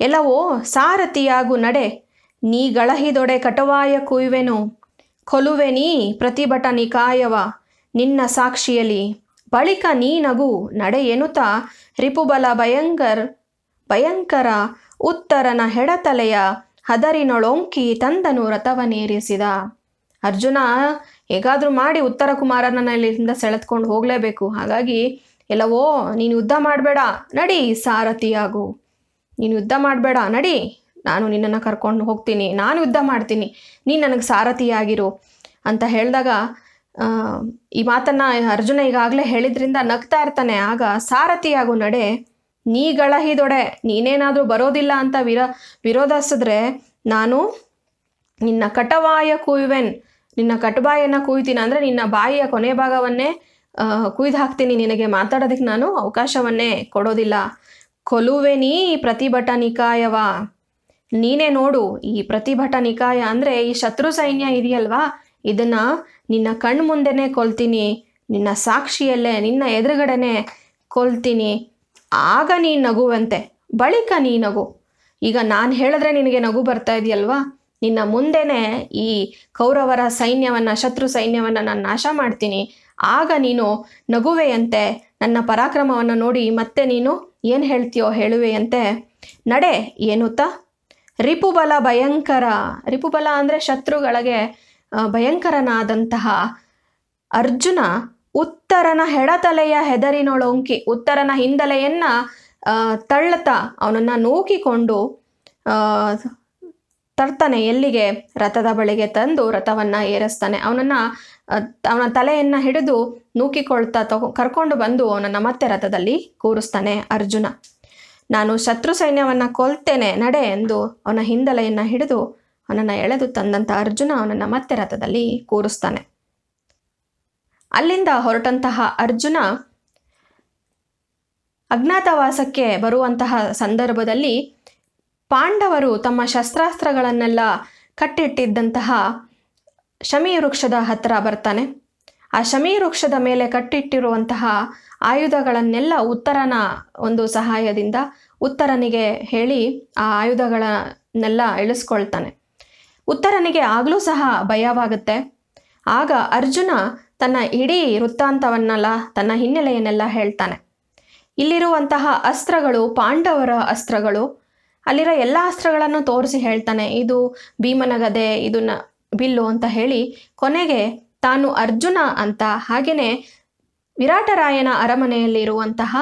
Speaker 1: ಎಲ್ಲವೋ ಸಾರಥಿಯಾಗು ನಡೆ, ನೀ ಗಳಹಿದೊಡೆ ಕಟವಾಯ ಕುಯ್ವೆನು. ಕೊಲುವೆ ನೀ ಪ್ರತಿಭಟ ನಿಕಾಯವ ನಿನ್ನ ಸಾಕ್ಷಿಯಲಿ ಬಳಿಕ ನೀ ನಗು ನಡೆ ಎನುತ ರಿಪುಬಲ ಭಯಂಕರ್, ಭಯಂಕರ ಉತ್ತರನ ಹೆಡತಲೆಯ ಹದರಿನೊಳೊಂಕಿ ತಂದನು ರಥವನೇರಿಸಿದ ಅರ್ಜುನ ಹೇಗಾದರೂ ಮಾಡಿ ಉತ್ತರ ಕುಮಾರನನ್ನ ಇಲ್ಲಿಂದ ಸೆಳೆದ್ಕೊಂಡು ಹೋಗಲೇಬೇಕು. ಹಾಗಾಗಿ, ಎಲ್ಲವೋ, ನೀನು ಯುದ್ಧ ಮಾಡಬೇಡ. ನಡಿ ಸಾರಥಿಯಾಗು ನೀನು ಯುದ್ಧ ಮಾಡಬೇಡ. ನಡಿ, ನಾನು ನಿನ್ನನ್ನು ಕರ್ಕೊಂಡು ಹೋಗ್ತೀನಿ. ನಾನು ಯುದ್ಧ ಮಾಡ್ತೀನಿ. ನೀನು ನನಗೆ ಸಾರಥಿಯಾಗಿರು ಅಂತ ಹೇಳಿದಾಗ ಈ ಮಾತನ್ನು ಅರ್ಜುನ ಈಗಾಗಲೇ ಹೇಳಿದ್ರಿಂದ ನಗ್ತಾ ಇರ್ತಾನೆ. ಆಗ ಸಾರಥಿಯಾಗು ನಡೆ, ನೀ ಗಳಹಿದೊಡೆ ನೀನೇನಾದರೂ ಬರೋದಿಲ್ಲ ಅಂತ ವಿರ, ವಿರೋಧಿಸಿದ್ರೆ, ನಾನು ನಿನ್ನ ಕಟವಾಯ ಕುಯ್ವೆನ್. ನಿನ್ನ ಕಟುಬಾಯನ್ನು ಕುಯ್ತೀನಿ ಅಂದರೆ ನಿನ್ನ ಬಾಯಿಯ ಕೊನೆ ಭಾಗವನ್ನೇ ಕುಯ್ದು ಹಾಕ್ತೀನಿ ನಿನಗೆ. ಮಾತಾಡೋದಕ್ಕೆ ನಾನು ಅವಕಾಶವನ್ನೇ ಕೊಡೋದಿಲ್ಲ. ಕೊಲುವೆ ನೀ ಪ್ರತಿಭಟ ನಿಕಾಯವ. ನೀನೇ ನೋಡು, ಈ ಪ್ರತಿಭಟ ನಿಕಾಯ ಅಂದರೆ ಈ ಶತ್ರು ಸೈನ್ಯ ಇದೆಯಲ್ವಾ? ಇದನ್ನ ನಿನ್ನ ಕಣ್ಣು ಮುಂದೆನೇ ಕೊಲ್ತೀನಿ, ನಿನ್ನ ಸಾಕ್ಷಿಯಲ್ಲೇ, ನಿನ್ನ ಎದುರುಗಡೆನೆ ಕೊಲ್ತೀನಿ. ಆಗ ನೀ ನಗುವಂತೆ. ಬಳಿಕ ನೀ ನಗು. ಈಗ ನಾನು ಹೇಳಿದ್ರೆ ನಿನಗೆ ನಗು ಬರ್ತಾ ಇದೆಯಲ್ವಾ? ನಿನ್ನ ಮುಂದೆನೇ ಈ ಕೌರವರ ಸೈನ್ಯವನ್ನು, ಶತ್ರು ಸೈನ್ಯವನ್ನು ನಾನು ನಾಶ ಮಾಡ್ತೀನಿ. ಆಗ ನೀನು ನಗುವೆಯಂತೆ ನನ್ನ ಪರಾಕ್ರಮವನ್ನು ನೋಡಿ ಮತ್ತೆ ನೀನು ಏನು ಹೇಳ್ತೀಯೋ ಹೇಳುವೆಯಂತೆ ನಡೆ, ಏನುತ್ತಾ? ರಿಪುಬಲ ಭಯಂಕರ, ರಿಪುಬಲ ಅಂದರೆ ಶತ್ರುಗಳಿಗೆ ಭಯಂಕರನಾದಂತಹ ಅರ್ಜುನ ಉತ್ತರನ ಹೆಡತಲೆಯ ಹೆದರಿನೊಳೊಂಕಿ, ಉತ್ತರನ ಹಿಂದಲೆಯನ್ನು ತಳ್ಳತ, ಅವನನ್ನು ನೂಕಿಕೊಂಡು ತರ್ತಾನೆ, ಎಲ್ಲಿಗೆ? ರಥದ ಬಳಿಗೆ ತಂದು ರಥವನ್ನು ಏರಿಸ್ತಾನೆ. ಅವನನ್ನು ಅವನ ತಲೆಯನ್ನು ಹಿಡಿದು ನೂಕಿಕೊಳ್ತಾ ತಗೊ, ಕರ್ಕೊಂಡು ಬಂದು ಅವನನ್ನು ಮತ್ತೆ ರಥದಲ್ಲಿ ಕೂರಿಸ್ತಾನೆ ಅರ್ಜುನ. ನಾನು ಶತ್ರು ಸೈನ್ಯವನ್ನು ಕೊಲ್ತೇನೆ, ನಡೆ ಎಂದು ಅವನ ಹಿಂದಲೆಯನ್ನು ಹಿಡಿದು ಅವನನ್ನು ಎಳೆದು ತಂದಂಥ ಅರ್ಜುನ ಅವನನ್ನು ಮತ್ತೆ ರಥದಲ್ಲಿ ಕೂರಿಸ್ತಾನೆ. ಅಲ್ಲಿಂದ ಹೊರಟಂತಹ ಅರ್ಜುನ ಅಜ್ಞಾತವಾಸಕ್ಕೆ ಬರುವಂತಹ ಸಂದರ್ಭದಲ್ಲಿ ಪಾಂಡವರು ತಮ್ಮ ಶಸ್ತ್ರಾಸ್ತ್ರಗಳನ್ನೆಲ್ಲ ಕಟ್ಟಿಟ್ಟಿದ್ದಂತಹ ಶಮಿ ವೃಕ್ಷದ ಹತ್ತಿರ ಬರ್ತಾನೆ. ಆ ಶಮಿ ವೃಕ್ಷದ ಮೇಲೆ ಕಟ್ಟಿಟ್ಟಿರುವಂತಹ ಆಯುಧಗಳನ್ನೆಲ್ಲ ಉತ್ತರನ ಒಂದು ಸಹಾಯದಿಂದ ಉತ್ತರನಿಗೆ ಹೇಳಿ ಆ ಆಯುಧಗಳನ್ನೆಲ್ಲ ಇಳಿಸ್ಕೊಳ್ತಾನೆ. ಉತ್ತರನಿಗೆ ಆಗಲೂ ಸಹ ಭಯವಾಗುತ್ತೆ. ಆಗ ಅರ್ಜುನ ತನ್ನ ಇಡೀ ವೃತ್ತಾಂತವನ್ನೆಲ್ಲ, ತನ್ನ ಹಿನ್ನೆಲೆಯನ್ನೆಲ್ಲ ಹೇಳ್ತಾನೆ. ಇಲ್ಲಿರುವಂತಹ ಅಸ್ತ್ರಗಳು, ಪಾಂಡವರ ಅಸ್ತ್ರಗಳು ಅಲ್ಲಿರೋ ಎಲ್ಲ ಅಸ್ತ್ರಗಳನ್ನು ತೋರಿಸಿ ಹೇಳ್ತಾನೆ, ಇದು ಭೀಮನ ಗದೆ ಇದನ್ನ ಬಿಲ್ಲು ಅಂತ ಹೇಳಿ ಕೊನೆಗೆ ತಾನು ಅರ್ಜುನ ಅಂತ ಹಾಗೆಯೇ ವಿರಾಟರಾಯನ ಅರಮನೆಯಲ್ಲಿರುವಂತಹ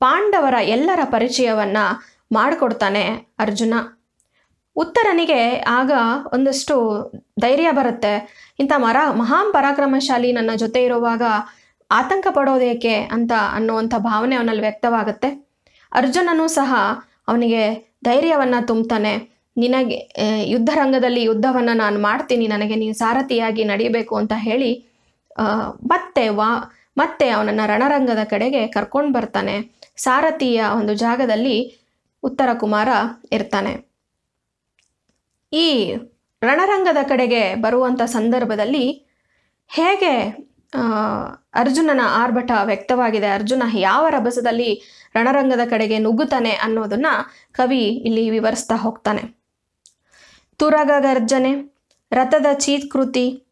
Speaker 1: ಪಾಂಡವರ ಎಲ್ಲರ ಪರಿಚಯವನ್ನ ಮಾಡಿಕೊಡ್ತಾನೆ ಅರ್ಜುನ. ಉತ್ತರನಿಗೆ ಆಗ ಒಂದಷ್ಟು ಧೈರ್ಯ ಬರುತ್ತೆ. ಇಂಥ ಮರ, ಮಹಾನ್ ಪರಾಕ್ರಮಶಾಲಿ ನನ್ನ ಜೊತೆ ಇರುವಾಗ ಆತಂಕ ಪಡೋದೇಕೆ ಅಂತ ಅನ್ನುವಂಥ ಭಾವನೆ ಅವನಲ್ಲಿ ವ್ಯಕ್ತವಾಗುತ್ತೆ. ಅರ್ಜುನನೂ ಸಹ ಅವನಿಗೆ ಧೈರ್ಯವನ್ನು ತುಂಬ್ತಾನೆ. ನಿನಗೆ ಯುದ್ಧರಂಗದಲ್ಲಿ ಯುದ್ಧವನ್ನು ನಾನು ಮಾಡ್ತೀನಿ, ನನಗೆ ನೀನು ಸಾರಥಿಯಾಗಿ ನಡೀಬೇಕು ಅಂತ ಹೇಳಿ ಮತ್ತೆ ವಾ, ಮತ್ತೆ ಅವನನ್ನು ರಣರಂಗದ ಕಡೆಗೆ ಕರ್ಕೊಂಡು ಬರ್ತಾನೆ. ಸಾರಥಿಯ ಒಂದು ಜಾಗದಲ್ಲಿ ಉತ್ತರ ಕುಮಾರ ಇರ್ತಾನೆ. ಈ ರಣರಂಗದ ಕಡೆಗೆ ಬರುವಂಥ ಸಂದರ್ಭದಲ್ಲಿ ಹೇಗೆ ಅರ್ಜುನನ ಆರ್ಭಟ ವ್ಯಕ್ತವಾಗಿದೆ. ಅರ್ಜುನ ಯಾವ ರಭಸದಲ್ಲಿ ರಣರಂಗದ ಕಡೆಗೆ ನುಗ್ಗುತ್ತಾನೆ ಅನ್ನೋದನ್ನ ಕವಿ ಇಲ್ಲಿ ವಿವರಿಸ್ತಾ ಹೋಗ್ತಾನೆ. ತುರಗ ಗರ್ಜನೆ, ರಥದ ಚೀತ್ಕೃತಿ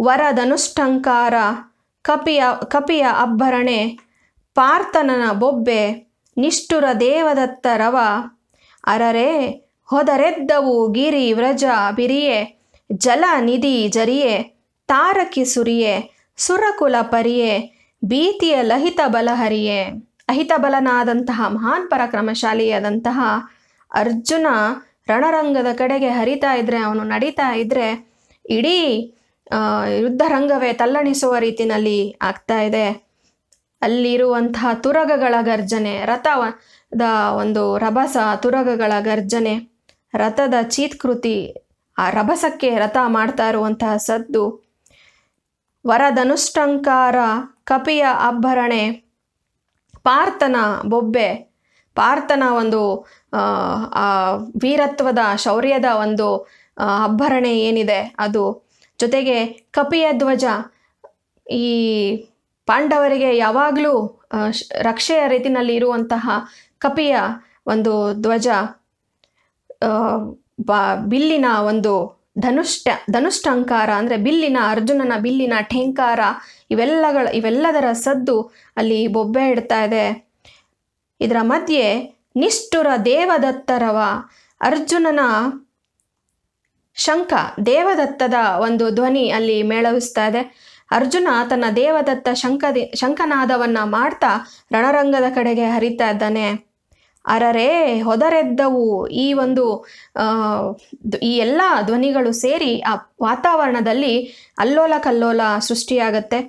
Speaker 1: ವರದನುಷ್ಠಂಕಾರ ಕಪಿಯ ಕಪಿಯ ಅಬ್ಬರಣೆ ಪಾರ್ಥನನ ಬೊಬ್ಬೆ, ನಿಷ್ಠುರ ದೇವದತ್ತ ರವ, ಅರರೆ, ಹೊದರೆದ್ದವು ಗಿರಿ ವ್ರಜ ಬಿರಿಯೆ, ಜಲ ನಿಧಿ ಜರಿಯೆ, ತಾರಕಿ ಸುರಿಯೆ ಸುರಕುಲ ಪರಿಯೇ, ಭೀತಿಯ ಲಹಿತ ಬಲಹರಿಯೇ ಅಹಿತ ಬಲನಾದಂತಹ ಮಹಾನ್ ಪರಾಕ್ರಮಶಾಲಿಯಾದಂತಹ ಅರ್ಜುನ ರಣರಂಗದ ಕಡೆಗೆ ಹರಿತಾ ಇದ್ದರೆ ಅವನು ನಡೀತಾ ಇದ್ದರೆ ಇಡೀ ಯುದ್ಧರಂಗವೇ ತಲ್ಲಣಿಸುವ ರೀತಿನಲ್ಲಿ ಆಗ್ತಾ ಇದೆ. ಅಲ್ಲಿರುವಂತಹ ತುರಗಗಳ ಗರ್ಜನೆ, ರಥದ ಒಂದು ರಭಸ ತುರಗಗಳ ಗರ್ಜನೆ, ರಥದ ಚೀತ್ಕೃತಿ, ಆ ರಭಸಕ್ಕೆ ರಥ ಮಾಡ್ತಾ ಇರುವಂತಹ ಸದ್ದು ವರದನುಷ್ಟಂಕಾರ ಕಪಿಯ ಅಬ್ಬರಣೆ ಪಾರ್ಥನ ಬೊಬ್ಬೆ. ಪಾರ್ಥನ ಒಂದು ವೀರತ್ವದ, ಶೌರ್ಯದ ಒಂದು ಅಭರಣೆ ಏನಿದೆ ಅದು. ಜೊತೆಗೆ ಕಪಿಯ ಧ್ವಜ, ಈ ಪಾಂಡವರಿಗೆ ಯಾವಾಗಲೂ ರಕ್ಷೆಯ ರೀತಿನಲ್ಲಿ ಇರುವಂತಹ ಕಪಿಯ ಒಂದು ಧ್ವಜ ಬ, ಬಿಲ್ಲಿನ ಒಂದು ಧನುಷ್ಟ ಧನುಷ್ಟಂಕಾರ ಅಂದರೆ ಬಿಲ್ಲಿನ, ಅರ್ಜುನನ ಬಿಲ್ಲಿನ ಠೇಂಕಾರ, ಇವೆಲ್ಲಗಳ, ಇವೆಲ್ಲದರ ಸದ್ದು ಅಲ್ಲಿ ಬೊಬ್ಬೆ ಇಡ್ತಾ ಇದೆ. ಇದರ ಮಧ್ಯೆ ನಿಷ್ಠುರ ದೇವದತ್ತರವ ಅರ್ಜುನನ ಶಂಖ, ದೇವದತ್ತದ ಒಂದು ಧ್ವನಿ ಅಲ್ಲಿ ಮೇಳವಿಸ್ತಾ ಇದೆ. ಅರ್ಜುನ ತನ್ನ ದೇವದತ್ತ ಶಂಖದಿ, ಶಂಖನಾದವನ್ನು ಮಾಡ್ತಾ ರಣರಂಗದ ಕಡೆಗೆ ಹರಿತಾ ಇದ್ದಾನೆ. ಅರರೇ, ಹೊದರೆದ್ದವು. ಈ ಒಂದು ಈ ಎಲ್ಲ ಧ್ವನಿಗಳು ಸೇರಿ ಆ ವಾತಾವರಣದಲ್ಲಿ ಅಲ್ಲೋಲ ಕಲ್ಲೋಲ ಸೃಷ್ಟಿಯಾಗತ್ತೆ.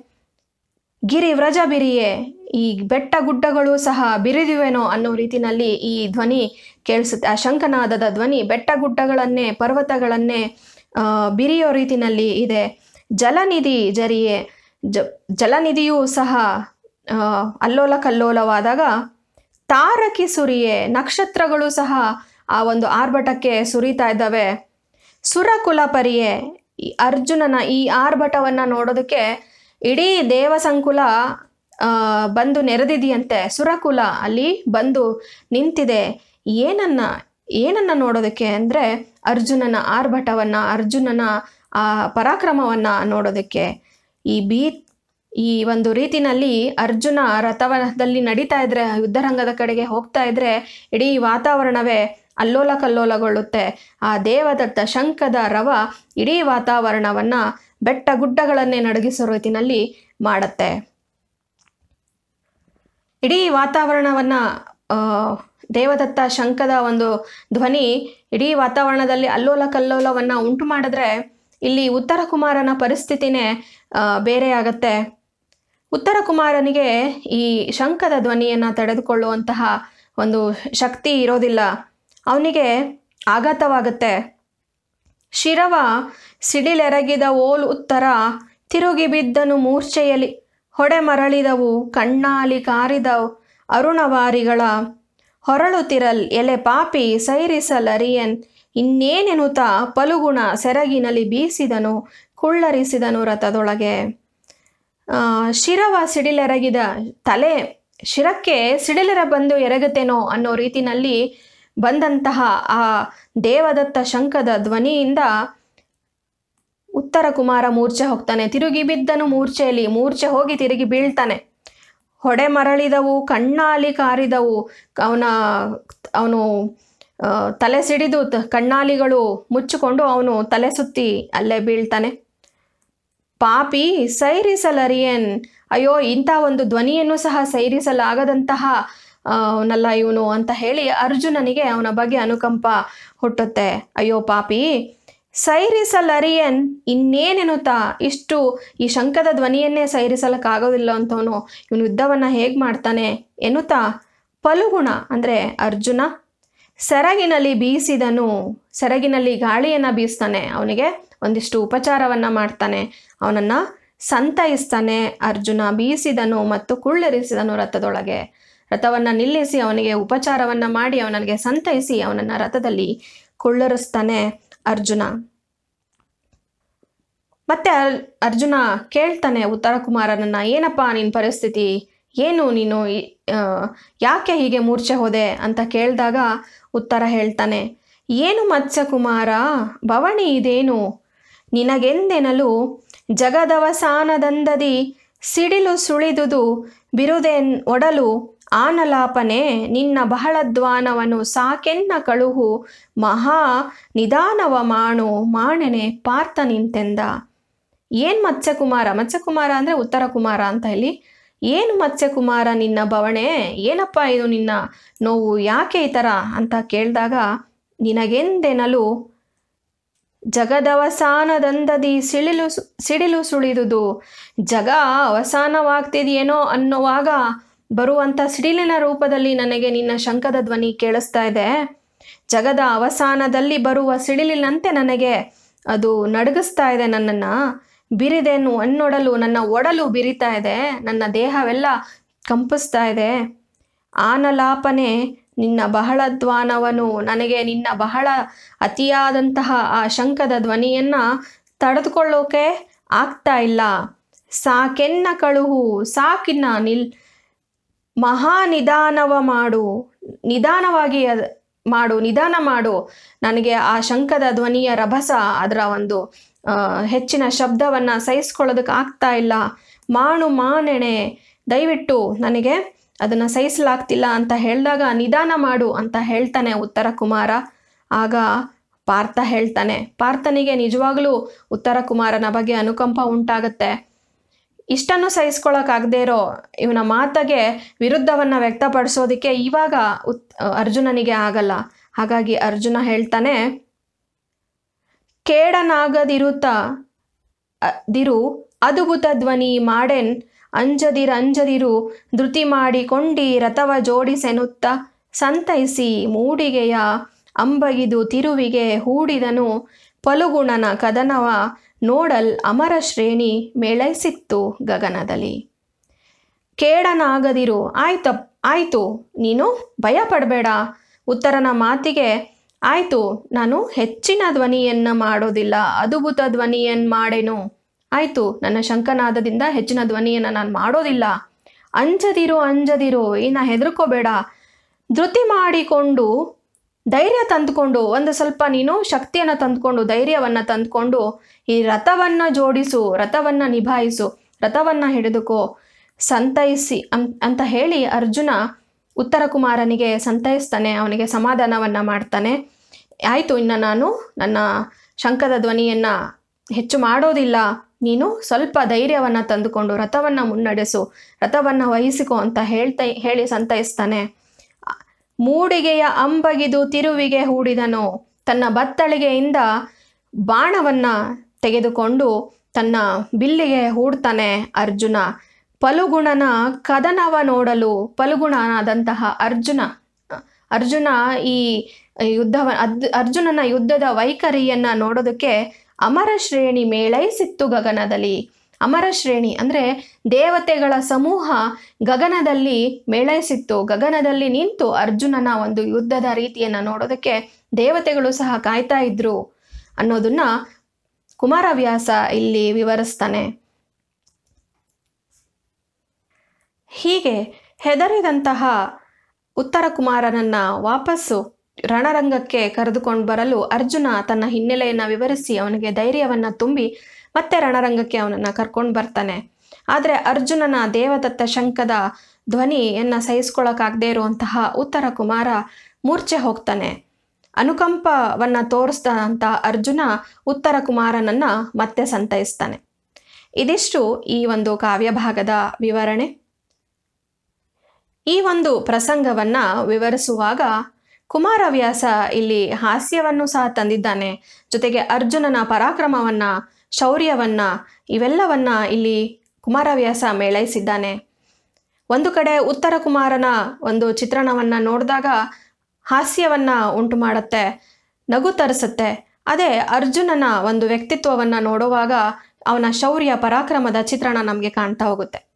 Speaker 1: ಗಿರಿ ವ್ರಜ ಬಿರಿಯೇ ಈ ಬೆಟ್ಟ ಗುಡ್ಡಗಳು ಸಹ ಬಿರಿದಿವೆನೋ ಅನ್ನೋ ರೀತಿನಲ್ಲಿ ಈ ಧ್ವನಿ ಕೇಳಿಸುತ್ತೆ. ಆ ಶಂಖನಾದದ ಧ್ವನಿ ಬೆಟ್ಟ ಗುಡ್ಡಗಳನ್ನೇ, ಪರ್ವತಗಳನ್ನೇ ಬಿರಿಯೋ ರೀತಿನಲ್ಲಿ ಇದೆ. ಜಲನಿಧಿ ಜರಿಯೇ, ಜ, ಜಲನಿಧಿಯೂ ಸಹ ಅಲ್ಲೋಲ ಕಲ್ಲೋಲವಾದಾಗ ತಾರಕಿ ಸುರಿಯೇ, ನಕ್ಷತ್ರಗಳು ಸಹ ಆ ಒಂದು ಆರ್ಭಟಕ್ಕೆ ಸುರಿತಾ ಇದ್ದಾವೆ. ಸುರಕುಲ ಪರಿಯೇ ಈ ಅರ್ಜುನನ ಈ ಆರ್ಭಟವನ್ನು ನೋಡೋದಕ್ಕೆ ಇಡೀ ದೇವಸಂಕುಲ ಸಂಕುಲ ಬಂದು ನೆರೆದಿದೆಯಂತೆ. ಸುರಕುಲ ಅಲ್ಲಿ ಬಂದು ನಿಂತಿದೆ. ಏನನ್ನ ಏನನ್ನ ನೋಡೋದಕ್ಕೆ ಅಂದರೆ ಅರ್ಜುನನ ಆರ್ಭಟವನ್ನು, ಅರ್ಜುನನ ಆ ಪರಾಕ್ರಮವನ್ನು ನೋಡೋದಕ್ಕೆ. ಈ ಬೀ ಈ ಒಂದು ರೀತಿನಲ್ಲಿ ಅರ್ಜುನ ರಥವನದಲ್ಲಿ ನಡೀತಾ ಇದ್ರೆ, ಯುದ್ಧರಂಗದ ಕಡೆಗೆ ಹೋಗ್ತಾ ಇದ್ರೆ ಇಡೀ ವಾತಾವರಣವೇ ಅಲ್ಲೋಲ ಕಲ್ಲೋಲಗೊಳ್ಳುತ್ತೆ ಆ ದೇವದತ್ತ ಶಂಖದ ರವ ಇಡೀ ವಾತಾವರಣವನ್ನು ಬೆಟ್ಟ ಗುಡ್ಡಗಳನ್ನೇ ನಡಗಿಸೋ ರೀತಿನಲ್ಲಿ ಮಾಡುತ್ತೆ. ಇಡೀ ವಾತಾವರಣವನ್ನು ದೇವದತ್ತ ಶಂಖದ ಒಂದು ಧ್ವನಿ ಇಡೀ ವಾತಾವರಣದಲ್ಲಿ ಅಲ್ಲೋಲ ಕಲ್ಲೋಲವನ್ನು ಉಂಟು ಮಾಡಿದ್ರೆ ಇಲ್ಲಿ ಉತ್ತರ ಕುಮಾರನ ಪರಿಸ್ಥಿತಿನೇ ಬೇರೆ ಆಗತ್ತೆ ಉತ್ತರ ಕುಮಾರನಿಗೆ ಈ ಶಂಖದ ಧ್ವನಿಯನ್ನು ತಡೆದುಕೊಳ್ಳುವಂತಹ ಒಂದು ಶಕ್ತಿ ಇರೋದಿಲ್ಲ. ಅವನಿಗೆ ಆಘಾತವಾಗುತ್ತೆ. ಶಿರವ ಸಿಡಿಲೆರಗಿದ ಓಲ್ ಉತ್ತರ ತಿರುಗಿ ಬಿದ್ದನು ಮೂರ್ಛೆಯಲ್ಲಿ. ಹೊಡೆ ಮರಳಿದವು, ಕಣ್ಣಾಲಿ ಕಾರಿದ ಅರುಣವಾರಿಗಳ. ಹೊರಳುತ್ತಿರಲ್ ಎಲೆ ಪಾಪಿ ಸೈರಿಸಲರಿಯನ್ ಇನ್ನೇನೆನುತ ಪಲುಗುಣ ಸೆರಗಿನಲ್ಲಿ ಬೀಸಿದನು, ಕುಳ್ಳರಿಸಿದನು ರಥದೊಳಗೆ. ಶಿರವ ಸಿಡಿಲೆರಗಿದ ತಲೆ ಶಿರಕ್ಕೆ ಸಿಡಿಲೆರ ಬಂದು ಎರಗುತ್ತೇನೋ ಅನ್ನೋ ರೀತಿನಲ್ಲಿ ಬಂದಂತಹ ಆ ದೇವದತ್ತ ಶಂಖದ ಧ್ವನಿಯಿಂದ ಉತ್ತರ ಕುಮಾರ ಮೂರ್ಛೆ ಹೋಗ್ತಾನೆ. ತಿರುಗಿ ಬಿದ್ದನು ಮೂರ್ಛೆಯಲ್ಲಿ. ಮೂರ್ಛೆ ಹೋಗಿ ತಿರುಗಿ ಬೀಳ್ತಾನೆ. ಹೊಡೆ ಮರಳಿದವು, ಕಣ್ಣಾಲಿ ಕಾರಿದವು. ಅವನ, ಅವನು ತಲೆ ಸಿಡಿದು ಕಣ್ಣಾಲಿಗಳು ಮುಚ್ಚಿಕೊಂಡು ಅವನು ತಲೆ ಸುತ್ತಿ ಅಲ್ಲೇ ಬೀಳ್ತಾನೆ. ಪಾಪಿ ಸೈರಿಸಲರಿಯನ್? ಅಯ್ಯೋ, ಇಂಥ ಒಂದು ಧ್ವನಿಯನ್ನು ಸಹ ಸೈರಿಸಲಾಗದಂತಹ ಅವನಲ್ಲ ಇವನು ಅಂತ ಹೇಳಿ ಅರ್ಜುನನಿಗೆ ಅವನ ಬಗ್ಗೆ ಅನುಕಂಪ ಹುಟ್ಟುತ್ತೆ. ಅಯ್ಯೋ, ಪಾಪಿ ಸೈರಿಸಲರಿಯನ್? ಇನ್ನೇನೆನುತ್ತಾ ಇಷ್ಟು ಈ ಶಂಕದ ಧ್ವನಿಯನ್ನೇ ಸೈರಿಸಲಕ್ಕಾಗೋದಿಲ್ಲ ಅಂತವನು. ಇವನು ಯುದ್ಧವನ್ನು ಹೇಗೆ ಮಾಡ್ತಾನೆ ಎನ್ನುತ್ತಾ? ಪಲುಗುಣ ಅಂದರೆ ಅರ್ಜುನ ಸೆರಗಿನಲ್ಲಿ ಬೀಸಿದನು. ಸೆರಗಿನಲ್ಲಿ ಗಾಳಿಯನ್ನು ಬೀಸ್ತಾನೆ ಅವನಿಗೆ. ಒಂದಿಷ್ಟು ಉಪಚಾರವನ್ನು ಮಾಡ್ತಾನೆ. ಅವನನ್ನು ಸಂತೈಸ್ತಾನೆ ಅರ್ಜುನ ಬೀಸಿದನು ಮತ್ತು ಕುಳ್ಳರಿಸಿದನು ರಥದೊಳಗೆ. ರಥವನ್ನು ನಿಲ್ಲಿಸಿ ಅವನಿಗೆ ಉಪಚಾರವನ್ನು ಮಾಡಿ ಅವನಿಗೆ ಸಂತೈಸಿ ಅವನನ್ನು ರಥದಲ್ಲಿ ಕುಳ್ಳರಿಸ್ತಾನೆ ಅರ್ಜುನ. ಮತ್ತೆ ಅರ್- ಅರ್ಜುನ ಕೇಳ್ತಾನೆ ಉತ್ತರ ಕುಮಾರನನ್ನು ಏನಪ್ಪ ನಿನ್ನ ಪರಿಸ್ಥಿತಿ? ಏನು ನೀನು ಯಾಕೆ ಹೀಗೆ ಮೂರ್ಛೆ ಹೋದೆ? ಅಂತ ಕೇಳಿದಾಗ ಉತ್ತರ ಹೇಳ್ತಾನೆ, ಏನು ಮತ್ಸ್ಯಕುಮಾರ? ಭವಣಿ ಇದೇನು? ನಿನಗೆಂದೆನಲು? ಜಗದವಸಾನದಂದದಿ ಸಿಡಿಲು ಸುಳಿದುದು ಬಿರುದೆನ್ ಒಡಲು ಆನಲಾಪನೆ ನಿನ್ನ ಬಹಳದ್ವಾನವನು ಸಾಕೆನ್ನ ಕಳುಹು ಮಹಾ ನಿಧಾನವ ಮಾಣು ಮಾಣೆನೆ ಪಾರ್ಥ ನಿಂತೆಂದ. ಏನು ಮತ್ಸ್ಯಕುಮಾರ? ಮತ್ಸ್ಯಕುಮಾರ ಅಂದರೆ ಉತ್ತರ ಕುಮಾರ ಅಂತ ಹೇಳಿ. ಏನು ಮತ್ಸ್ಯಕುಮಾರ ನಿನ್ನ ಬವಣೆ? ಏನಪ್ಪ ಇದು ನಿನ್ನ ನೋವು? ಯಾಕೆ ಈ ಅಂತ ಕೇಳಿದಾಗ, ನಿನಗೆಂದೆನಲು? ಜಗದವಸಾನದಂದದಿ ಸಿಡಿಲು ಸಿಡಿಲು ಸುಳಿದುದು. ಜಗ ಅವಸಾನವಾಗ್ತಿದೆಯೇನೋ ಅನ್ನುವಾಗ ಬರುವಂಥ ಸಿಡಿಲಿನ ರೂಪದಲ್ಲಿ ನನಗೆ ನಿನ್ನ ಶಂಖದ ಧ್ವನಿ ಕೇಳಿಸ್ತಾ ಇದೆ. ಜಗದ ಅವಸಾನದಲ್ಲಿ ಬರುವ ಸಿಡಿಲಿನಂತೆ ನನಗೆ ಅದು ನಡುಗಿಸ್ತಾ ಇದೆ ನನ್ನನ್ನು. ಬಿರಿದೆನು ಅನ್ನೊಡಲು, ನನ್ನ ಒಡಲು ಬಿರಿತಾ ಇದೆ. ನನ್ನ ದೇಹವೆಲ್ಲ ಕಂಪಿಸ್ತಾ ಇದೆ. ಆನಲಾಪನೆ ನಿನ್ನ ಬಹಳ ಧ್ವಾನವನು ನನಗೆ ನಿನ್ನ ಬಹಳ ಅತಿಯಾದಂತಹ ಆ ಶಂಖದ ಧ್ವನಿಯನ್ನು ತಡೆದುಕೊಳ್ಳೋಕೆ ಆಗ್ತಾ ಇಲ್ಲ. ಸಾಕೆನ್ನ ಕಳುಹು, ಸಾಕಿನ್ನ ನಿಲ್ ಮಹಾ ನಿಧಾನವ ಮಾಡು ನಿಧಾನವಾಗಿ ಮಾಡು, ನಿಧಾನ ಮಾಡು. ನನಗೆ ಆ ಶಂಖದ ಧ್ವನಿಯ ರಭಸ ಅದರ ಒಂದು ಹೆಚ್ಚಿನ ಶಬ್ದವನ್ನು ಸಹಿಸ್ಕೊಳ್ಳೋದಕ್ಕೆ ಆಗ್ತಾ ಇಲ್ಲ. ಮಾಣು ಮಾನೆಣೆ. ದಯವಿಟ್ಟು ನನಗೆ ಅದನ್ನು ಸಹಿಸಲಾಗ್ತಿಲ್ಲ ಅಂತ ಹೇಳಿದಾಗ ನಿಧಾನ ಮಾಡು ಅಂತ ಹೇಳ್ತಾನೆ ಉತ್ತರ ಕುಮಾರ. ಆಗ ಪಾರ್ಥ ಹೇಳ್ತಾನೆ, ಪಾರ್ಥನಿಗೆ ನಿಜವಾಗ್ಲೂ ಉತ್ತರ ಕುಮಾರನ ಬಗ್ಗೆ ಅನುಕಂಪ ಉಂಟಾಗತ್ತೆ. ಇಷ್ಟನ್ನು ಸಹಿಸ್ಕೊಳಕ್ಕಾಗದೇ ಇರೋ ಇವನ ಮಾತಗೆ ವಿರುದ್ಧವನ್ನು ವ್ಯಕ್ತಪಡಿಸೋದಕ್ಕೆ ಇವಾಗ ಉತ್, ಅರ್ಜುನನಿಗೆ ಆಗಲ್ಲ. ಹಾಗಾಗಿ ಅರ್ಜುನ ಹೇಳ್ತಾನೆ, ಕೇಡನಾಗದಿರುತ್ತ ದಿರು ಅದ್ಭುತ ಧ್ವನಿ ಮಾಡೆನ್ ಅಂಜದಿರ ಅಂಜದಿರು ಧೃತಿ ಮಾಡಿಕೊಂಡಿ ರಥವ ಜೋಡಿಸೆನುತ್ತ ಸಂತೈಸಿ ಮೂಡಿಗೆಯ ಅಂಬಗಿದು ತಿರುವಿಗೆ ಹೂಡಿದನು ಪಲುಗುಣನ ಕದನವ ನೋಡಲ್ ಅಮರ ಶ್ರೇಣಿ ಮೇಳೈಸಿತ್ತು ಗಗನದಲ್ಲಿ. ಕೇಡನಾಗದಿರು ಆಯ್ತ ಆಯಿತು, ನೀನು ಭಯ ಪಡಬೇಡ ಉತ್ತರನ ಮಾತಿಗೆ, ಆಯಿತು, ನಾನು ಹೆಚ್ಚಿನ ಧ್ವನಿಯನ್ನು ಮಾಡೋದಿಲ್ಲ, ಅದ್ಭುತ ಧ್ವನಿಯನ್ನು ಮಾಡೆನು. ಆಯಿತು, ನನ್ನ ಶಂಕನಾದದಿಂದ ಹೆಚ್ಚಿನ ಧ್ವನಿಯನ್ನು ನಾನು ಮಾಡೋದಿಲ್ಲ. ಅಂಜದಿರು ಅಂಜದಿರು, ಇನ್ನು ಹೆದರ್ಕೋಬೇಡ. ಧೃತಿ ಮಾಡಿಕೊಂಡು, ಧೈರ್ಯ ತಂದುಕೊಂಡು, ಒಂದು ಸ್ವಲ್ಪ ನೀನು ಶಕ್ತಿಯನ್ನು ತಂದುಕೊಂಡು, ಧೈರ್ಯವನ್ನು ತಂದುಕೊಂಡು, ಈ ರಥವನ್ನು ಜೋಡಿಸು, ರಥವನ್ನು ನಿಭಾಯಿಸು, ರಥವನ್ನು ಹಿಡಿದುಕೋ. ಸಂತೈಸಿ ಅಂತ ಹೇಳಿ ಅರ್ಜುನ ಉತ್ತರ ಕುಮಾರನಿಗೆ ಸಂತೈಸ್ತಾನೆ, ಅವನಿಗೆ ಸಮಾಧಾನವನ್ನು ಮಾಡ್ತಾನೆ. ಆಯಿತು, ಇನ್ನು ನಾನು ನನ್ನ ಶಂಕದ ಧ್ವನಿಯನ್ನು ಹೆಚ್ಚು ಮಾಡೋದಿಲ್ಲ. ನೀನು ಸ್ವಲ್ಪ ಧೈರ್ಯವನ್ನು ತಂದುಕೊಂಡು ರಥವನ್ನು ಮುನ್ನಡೆಸು, ರಥವನ್ನು ವಹಿಸಿಕೊ ಅಂತ ಹೇಳ್ತಾ, ಹೇಳಿ ಸಂತೈಸ್ತಾನೆ. ಮೂಡಿಗೆಯ ಅಂಬಗಿದು ತಿರುವಿಗೆ ಹೂಡಿದನು. ತನ್ನ ಬತ್ತಳಿಗೆಯಿಂದ ಬಾಣವನ್ನು ತೆಗೆದುಕೊಂಡು ತನ್ನ ಬಿಲ್ಲಿಗೆ ಹೂಡ್ತಾನೆ ಅರ್ಜುನ. ಪಲುಗುಣನ ಕದನವ ನೋಡಲು ಪಲುಗುಣನಾದಂತಹ ಅರ್ಜುನ ಅರ್ಜುನ ಈ ಯುದ್ಧವ ಅರ್ಜುನನ ಯುದ್ಧದ ವೈಖರಿಯನ್ನು ನೋಡೋದಕ್ಕೆ ಅಮರ ಶ್ರೇಣಿ ಮೇಳೈಸಿತ್ತು ಗಗನದಲ್ಲಿ. ಅಮರ ಶ್ರೇಣಿ ಅಂದರೆ ದೇವತೆಗಳ ಸಮೂಹ ಗಗನದಲ್ಲಿ ಮೇಳೈಸಿತ್ತು ಗಗನದಲ್ಲಿ ನಿಂತು ಅರ್ಜುನನ ಒಂದು ಯುದ್ಧದ ರೀತಿಯನ್ನು ನೋಡೋದಕ್ಕೆ ದೇವತೆಗಳು ಸಹ ಕಾಯ್ತಾ ಇದ್ರು ಅನ್ನೋದನ್ನ ಕುಮಾರವ್ಯಾಸ ಇಲ್ಲಿ ವಿವರಿಸ್ತಾನೆ. ಹೀಗೆ ಹೆದರಿದಂತಹ ಉತ್ತರ ಕುಮಾರನನ್ನ ವಾಪಸ್ಸು ರಣರಂಗಕ್ಕೆ ಕರೆದುಕೊಂಡು ಬರಲು ಅರ್ಜುನ ತನ್ನ ಹಿನ್ನೆಲೆಯನ್ನು ವಿವರಿಸಿ ಅವನಿಗೆ ಧೈರ್ಯವನ್ನು ತುಂಬಿ ಮತ್ತೆ ರಣರಂಗಕ್ಕೆ ಅವನನ್ನು ಕರ್ಕೊಂಡು ಬರ್ತಾನೆ. ಆದರೆ ಅರ್ಜುನನ ದೇವದತ್ತ ಶಂಕದ ಧ್ವನಿಯನ್ನು ಸಹಿಸ್ಕೊಳ್ಳೋಕ್ಕಾಗದೇ ಇರುವಂತಹ ಉತ್ತರ ಕುಮಾರ ಮೂರ್ಛೆ ಹೋಗ್ತಾನೆ. ಅನುಕಂಪವನ್ನು ತೋರಿಸಿದಂಥ ಅರ್ಜುನ ಉತ್ತರ ಕುಮಾರನನ್ನು ಮತ್ತೆ ಸಂತೈಸ್ತಾನೆ. ಇದಿಷ್ಟು ಈ ಒಂದು ಕಾವ್ಯಭಾಗದ ವಿವರಣೆ. ಈ ಒಂದು ಪ್ರಸಂಗವನ್ನು ವಿವರಿಸುವಾಗ ಕುಮಾರವ್ಯಾಸ ಇಲ್ಲಿ ಹಾಸ್ಯವನ್ನು ಸಹ ತಂದಿದ್ದಾನೆ. ಜೊತೆಗೆ ಅರ್ಜುನನ ಪರಾಕ್ರಮವನ್ನು, ಶೌರ್ಯವನ್ನು, ಇವೆಲ್ಲವನ್ನ ಇಲ್ಲಿ ಕುಮಾರವ್ಯಾಸ ಮೇಳೈಸಿದ್ದಾನೆ. ಒಂದು ಕಡೆ ಉತ್ತರ ಕುಮಾರನ ಒಂದು ಚಿತ್ರಣವನ್ನು ನೋಡಿದಾಗ ಹಾಸ್ಯವನ್ನು ಉಂಟು ಮಾಡುತ್ತೆ, ನಗು ತರಿಸುತ್ತೆ. ಅದೇ ಅರ್ಜುನನ ಒಂದು ವ್ಯಕ್ತಿತ್ವವನ್ನು ನೋಡುವಾಗ ಅವನ ಶೌರ್ಯ, ಪರಾಕ್ರಮದ ಚಿತ್ರಣ ನಮಗೆ ಕಾಣ್ತಾ ಹೋಗುತ್ತೆ.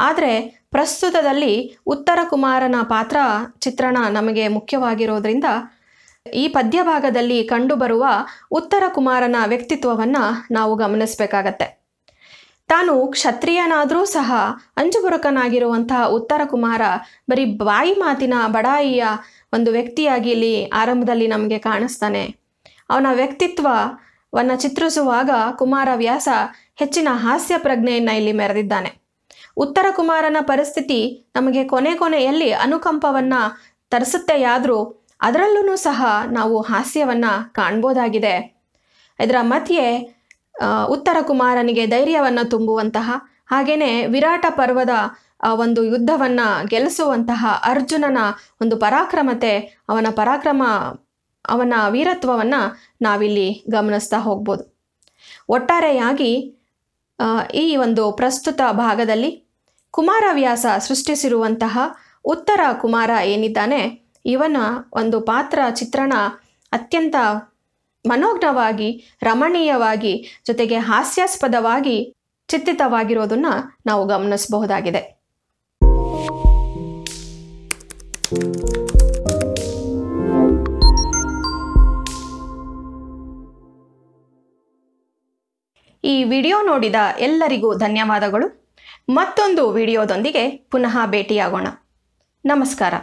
Speaker 1: ಆದರೆ ಪ್ರಸ್ತುತದಲ್ಲಿ ಉತ್ತರ ಕುಮಾರನ ಪಾತ್ರ ಚಿತ್ರಣ ನಮಗೆ ಮುಖ್ಯವಾಗಿರೋದ್ರಿಂದ ಈ ಪದ್ಯಭಾಗದಲ್ಲಿ ಕಂಡುಬರುವ ಉತ್ತರ ಕುಮಾರನ ವ್ಯಕ್ತಿತ್ವವನ್ನು ನಾವು ಗಮನಿಸಬೇಕಾಗತ್ತೆ. ತಾನು ಕ್ಷತ್ರಿಯನಾದರೂ ಸಹ ಅಂಜುಬುರುಕನಾಗಿರುವಂತಹ ಉತ್ತರ ಕುಮಾರ ಬರೀ ಬಾಯಿ ಮಾತಿನ ಬಡಾಯಿಯ ಒಂದು ವ್ಯಕ್ತಿಯಾಗಿ ಇಲ್ಲಿ ಆರಂಭದಲ್ಲಿ ನಮಗೆ ಕಾಣಿಸ್ತಾನೆ. ಅವನ ವ್ಯಕ್ತಿತ್ವವನ್ನು ಚಿತ್ರಿಸುವಾಗ ಕುಮಾರವ್ಯಾಸ ಹೆಚ್ಚಿನ ಹಾಸ್ಯ ಪ್ರಜ್ಞೆಯನ್ನು ಇಲ್ಲಿ ಮೆರೆದಿದ್ದಾನೆ. ಉತ್ತರ ಕುಮಾರನ ಪರಿಸ್ಥಿತಿ ನಮಗೆ ಕೊನೆ ಕೊನೆಯಲ್ಲಿ ಅನುಕಂಪವನ್ನು ತರಿಸುತ್ತೆಯಾದರೂ ಅದರಲ್ಲೂ ಸಹ ನಾವು ಹಾಸ್ಯವನ್ನು ಕಾಣ್ಬೋದಾಗಿದೆ. ಇದರ ಮಧ್ಯೆ ಉತ್ತರ ಕುಮಾರನಿಗೆ ಧೈರ್ಯವನ್ನು ತುಂಬುವಂತಹ ಹಾಗೆಯೇ ವಿರಾಟ ಪರ್ವದ ಒಂದು ಯುದ್ಧವನ್ನು ಗೆಲ್ಲಿಸುವಂತಹ ಅರ್ಜುನನ ಒಂದು ಪರಾಕ್ರಮತೆ, ಅವನ ಪರಾಕ್ರಮ, ಅವನ ವೀರತ್ವವನ್ನು ನಾವಿಲ್ಲಿ ಗಮನಿಸ್ತಾ ಹೋಗ್ಬೋದು. ಒಟ್ಟಾರೆಯಾಗಿ ಈ ಒಂದು ಪ್ರಸ್ತುತ ಭಾಗದಲ್ಲಿ ಕುಮಾರವ್ಯಾಸ ಸೃಷ್ಟಿಸಿರುವಂತಹ ಉತ್ತರ ಕುಮಾರ ಏನಿದ್ದಾನೆ, ಇವನ ಒಂದು ಪಾತ್ರ, ಚಿತ್ರಣ ಅತ್ಯಂತ ಮನೋಜ್ಞವಾಗಿ, ರಮಣೀಯವಾಗಿ, ಜೊತೆಗೆ ಹಾಸ್ಯಾಸ್ಪದವಾಗಿ ಚಿತ್ರಿತವಾಗಿರೋದನ್ನು ನಾವು ಗಮನಿಸಬಹುದಾಗಿದೆ. ಈ ವಿಡಿಯೋ ನೋಡಿದ ಎಲ್ಲರಿಗೂ ಧನ್ಯವಾದಗಳು. ಮತ್ತೊಂದು ವಿಡಿಯೋದೊಂದಿಗೆ ಪುನಃ ಭೇಟಿಯಾಗೋಣ. ನಮಸ್ಕಾರ.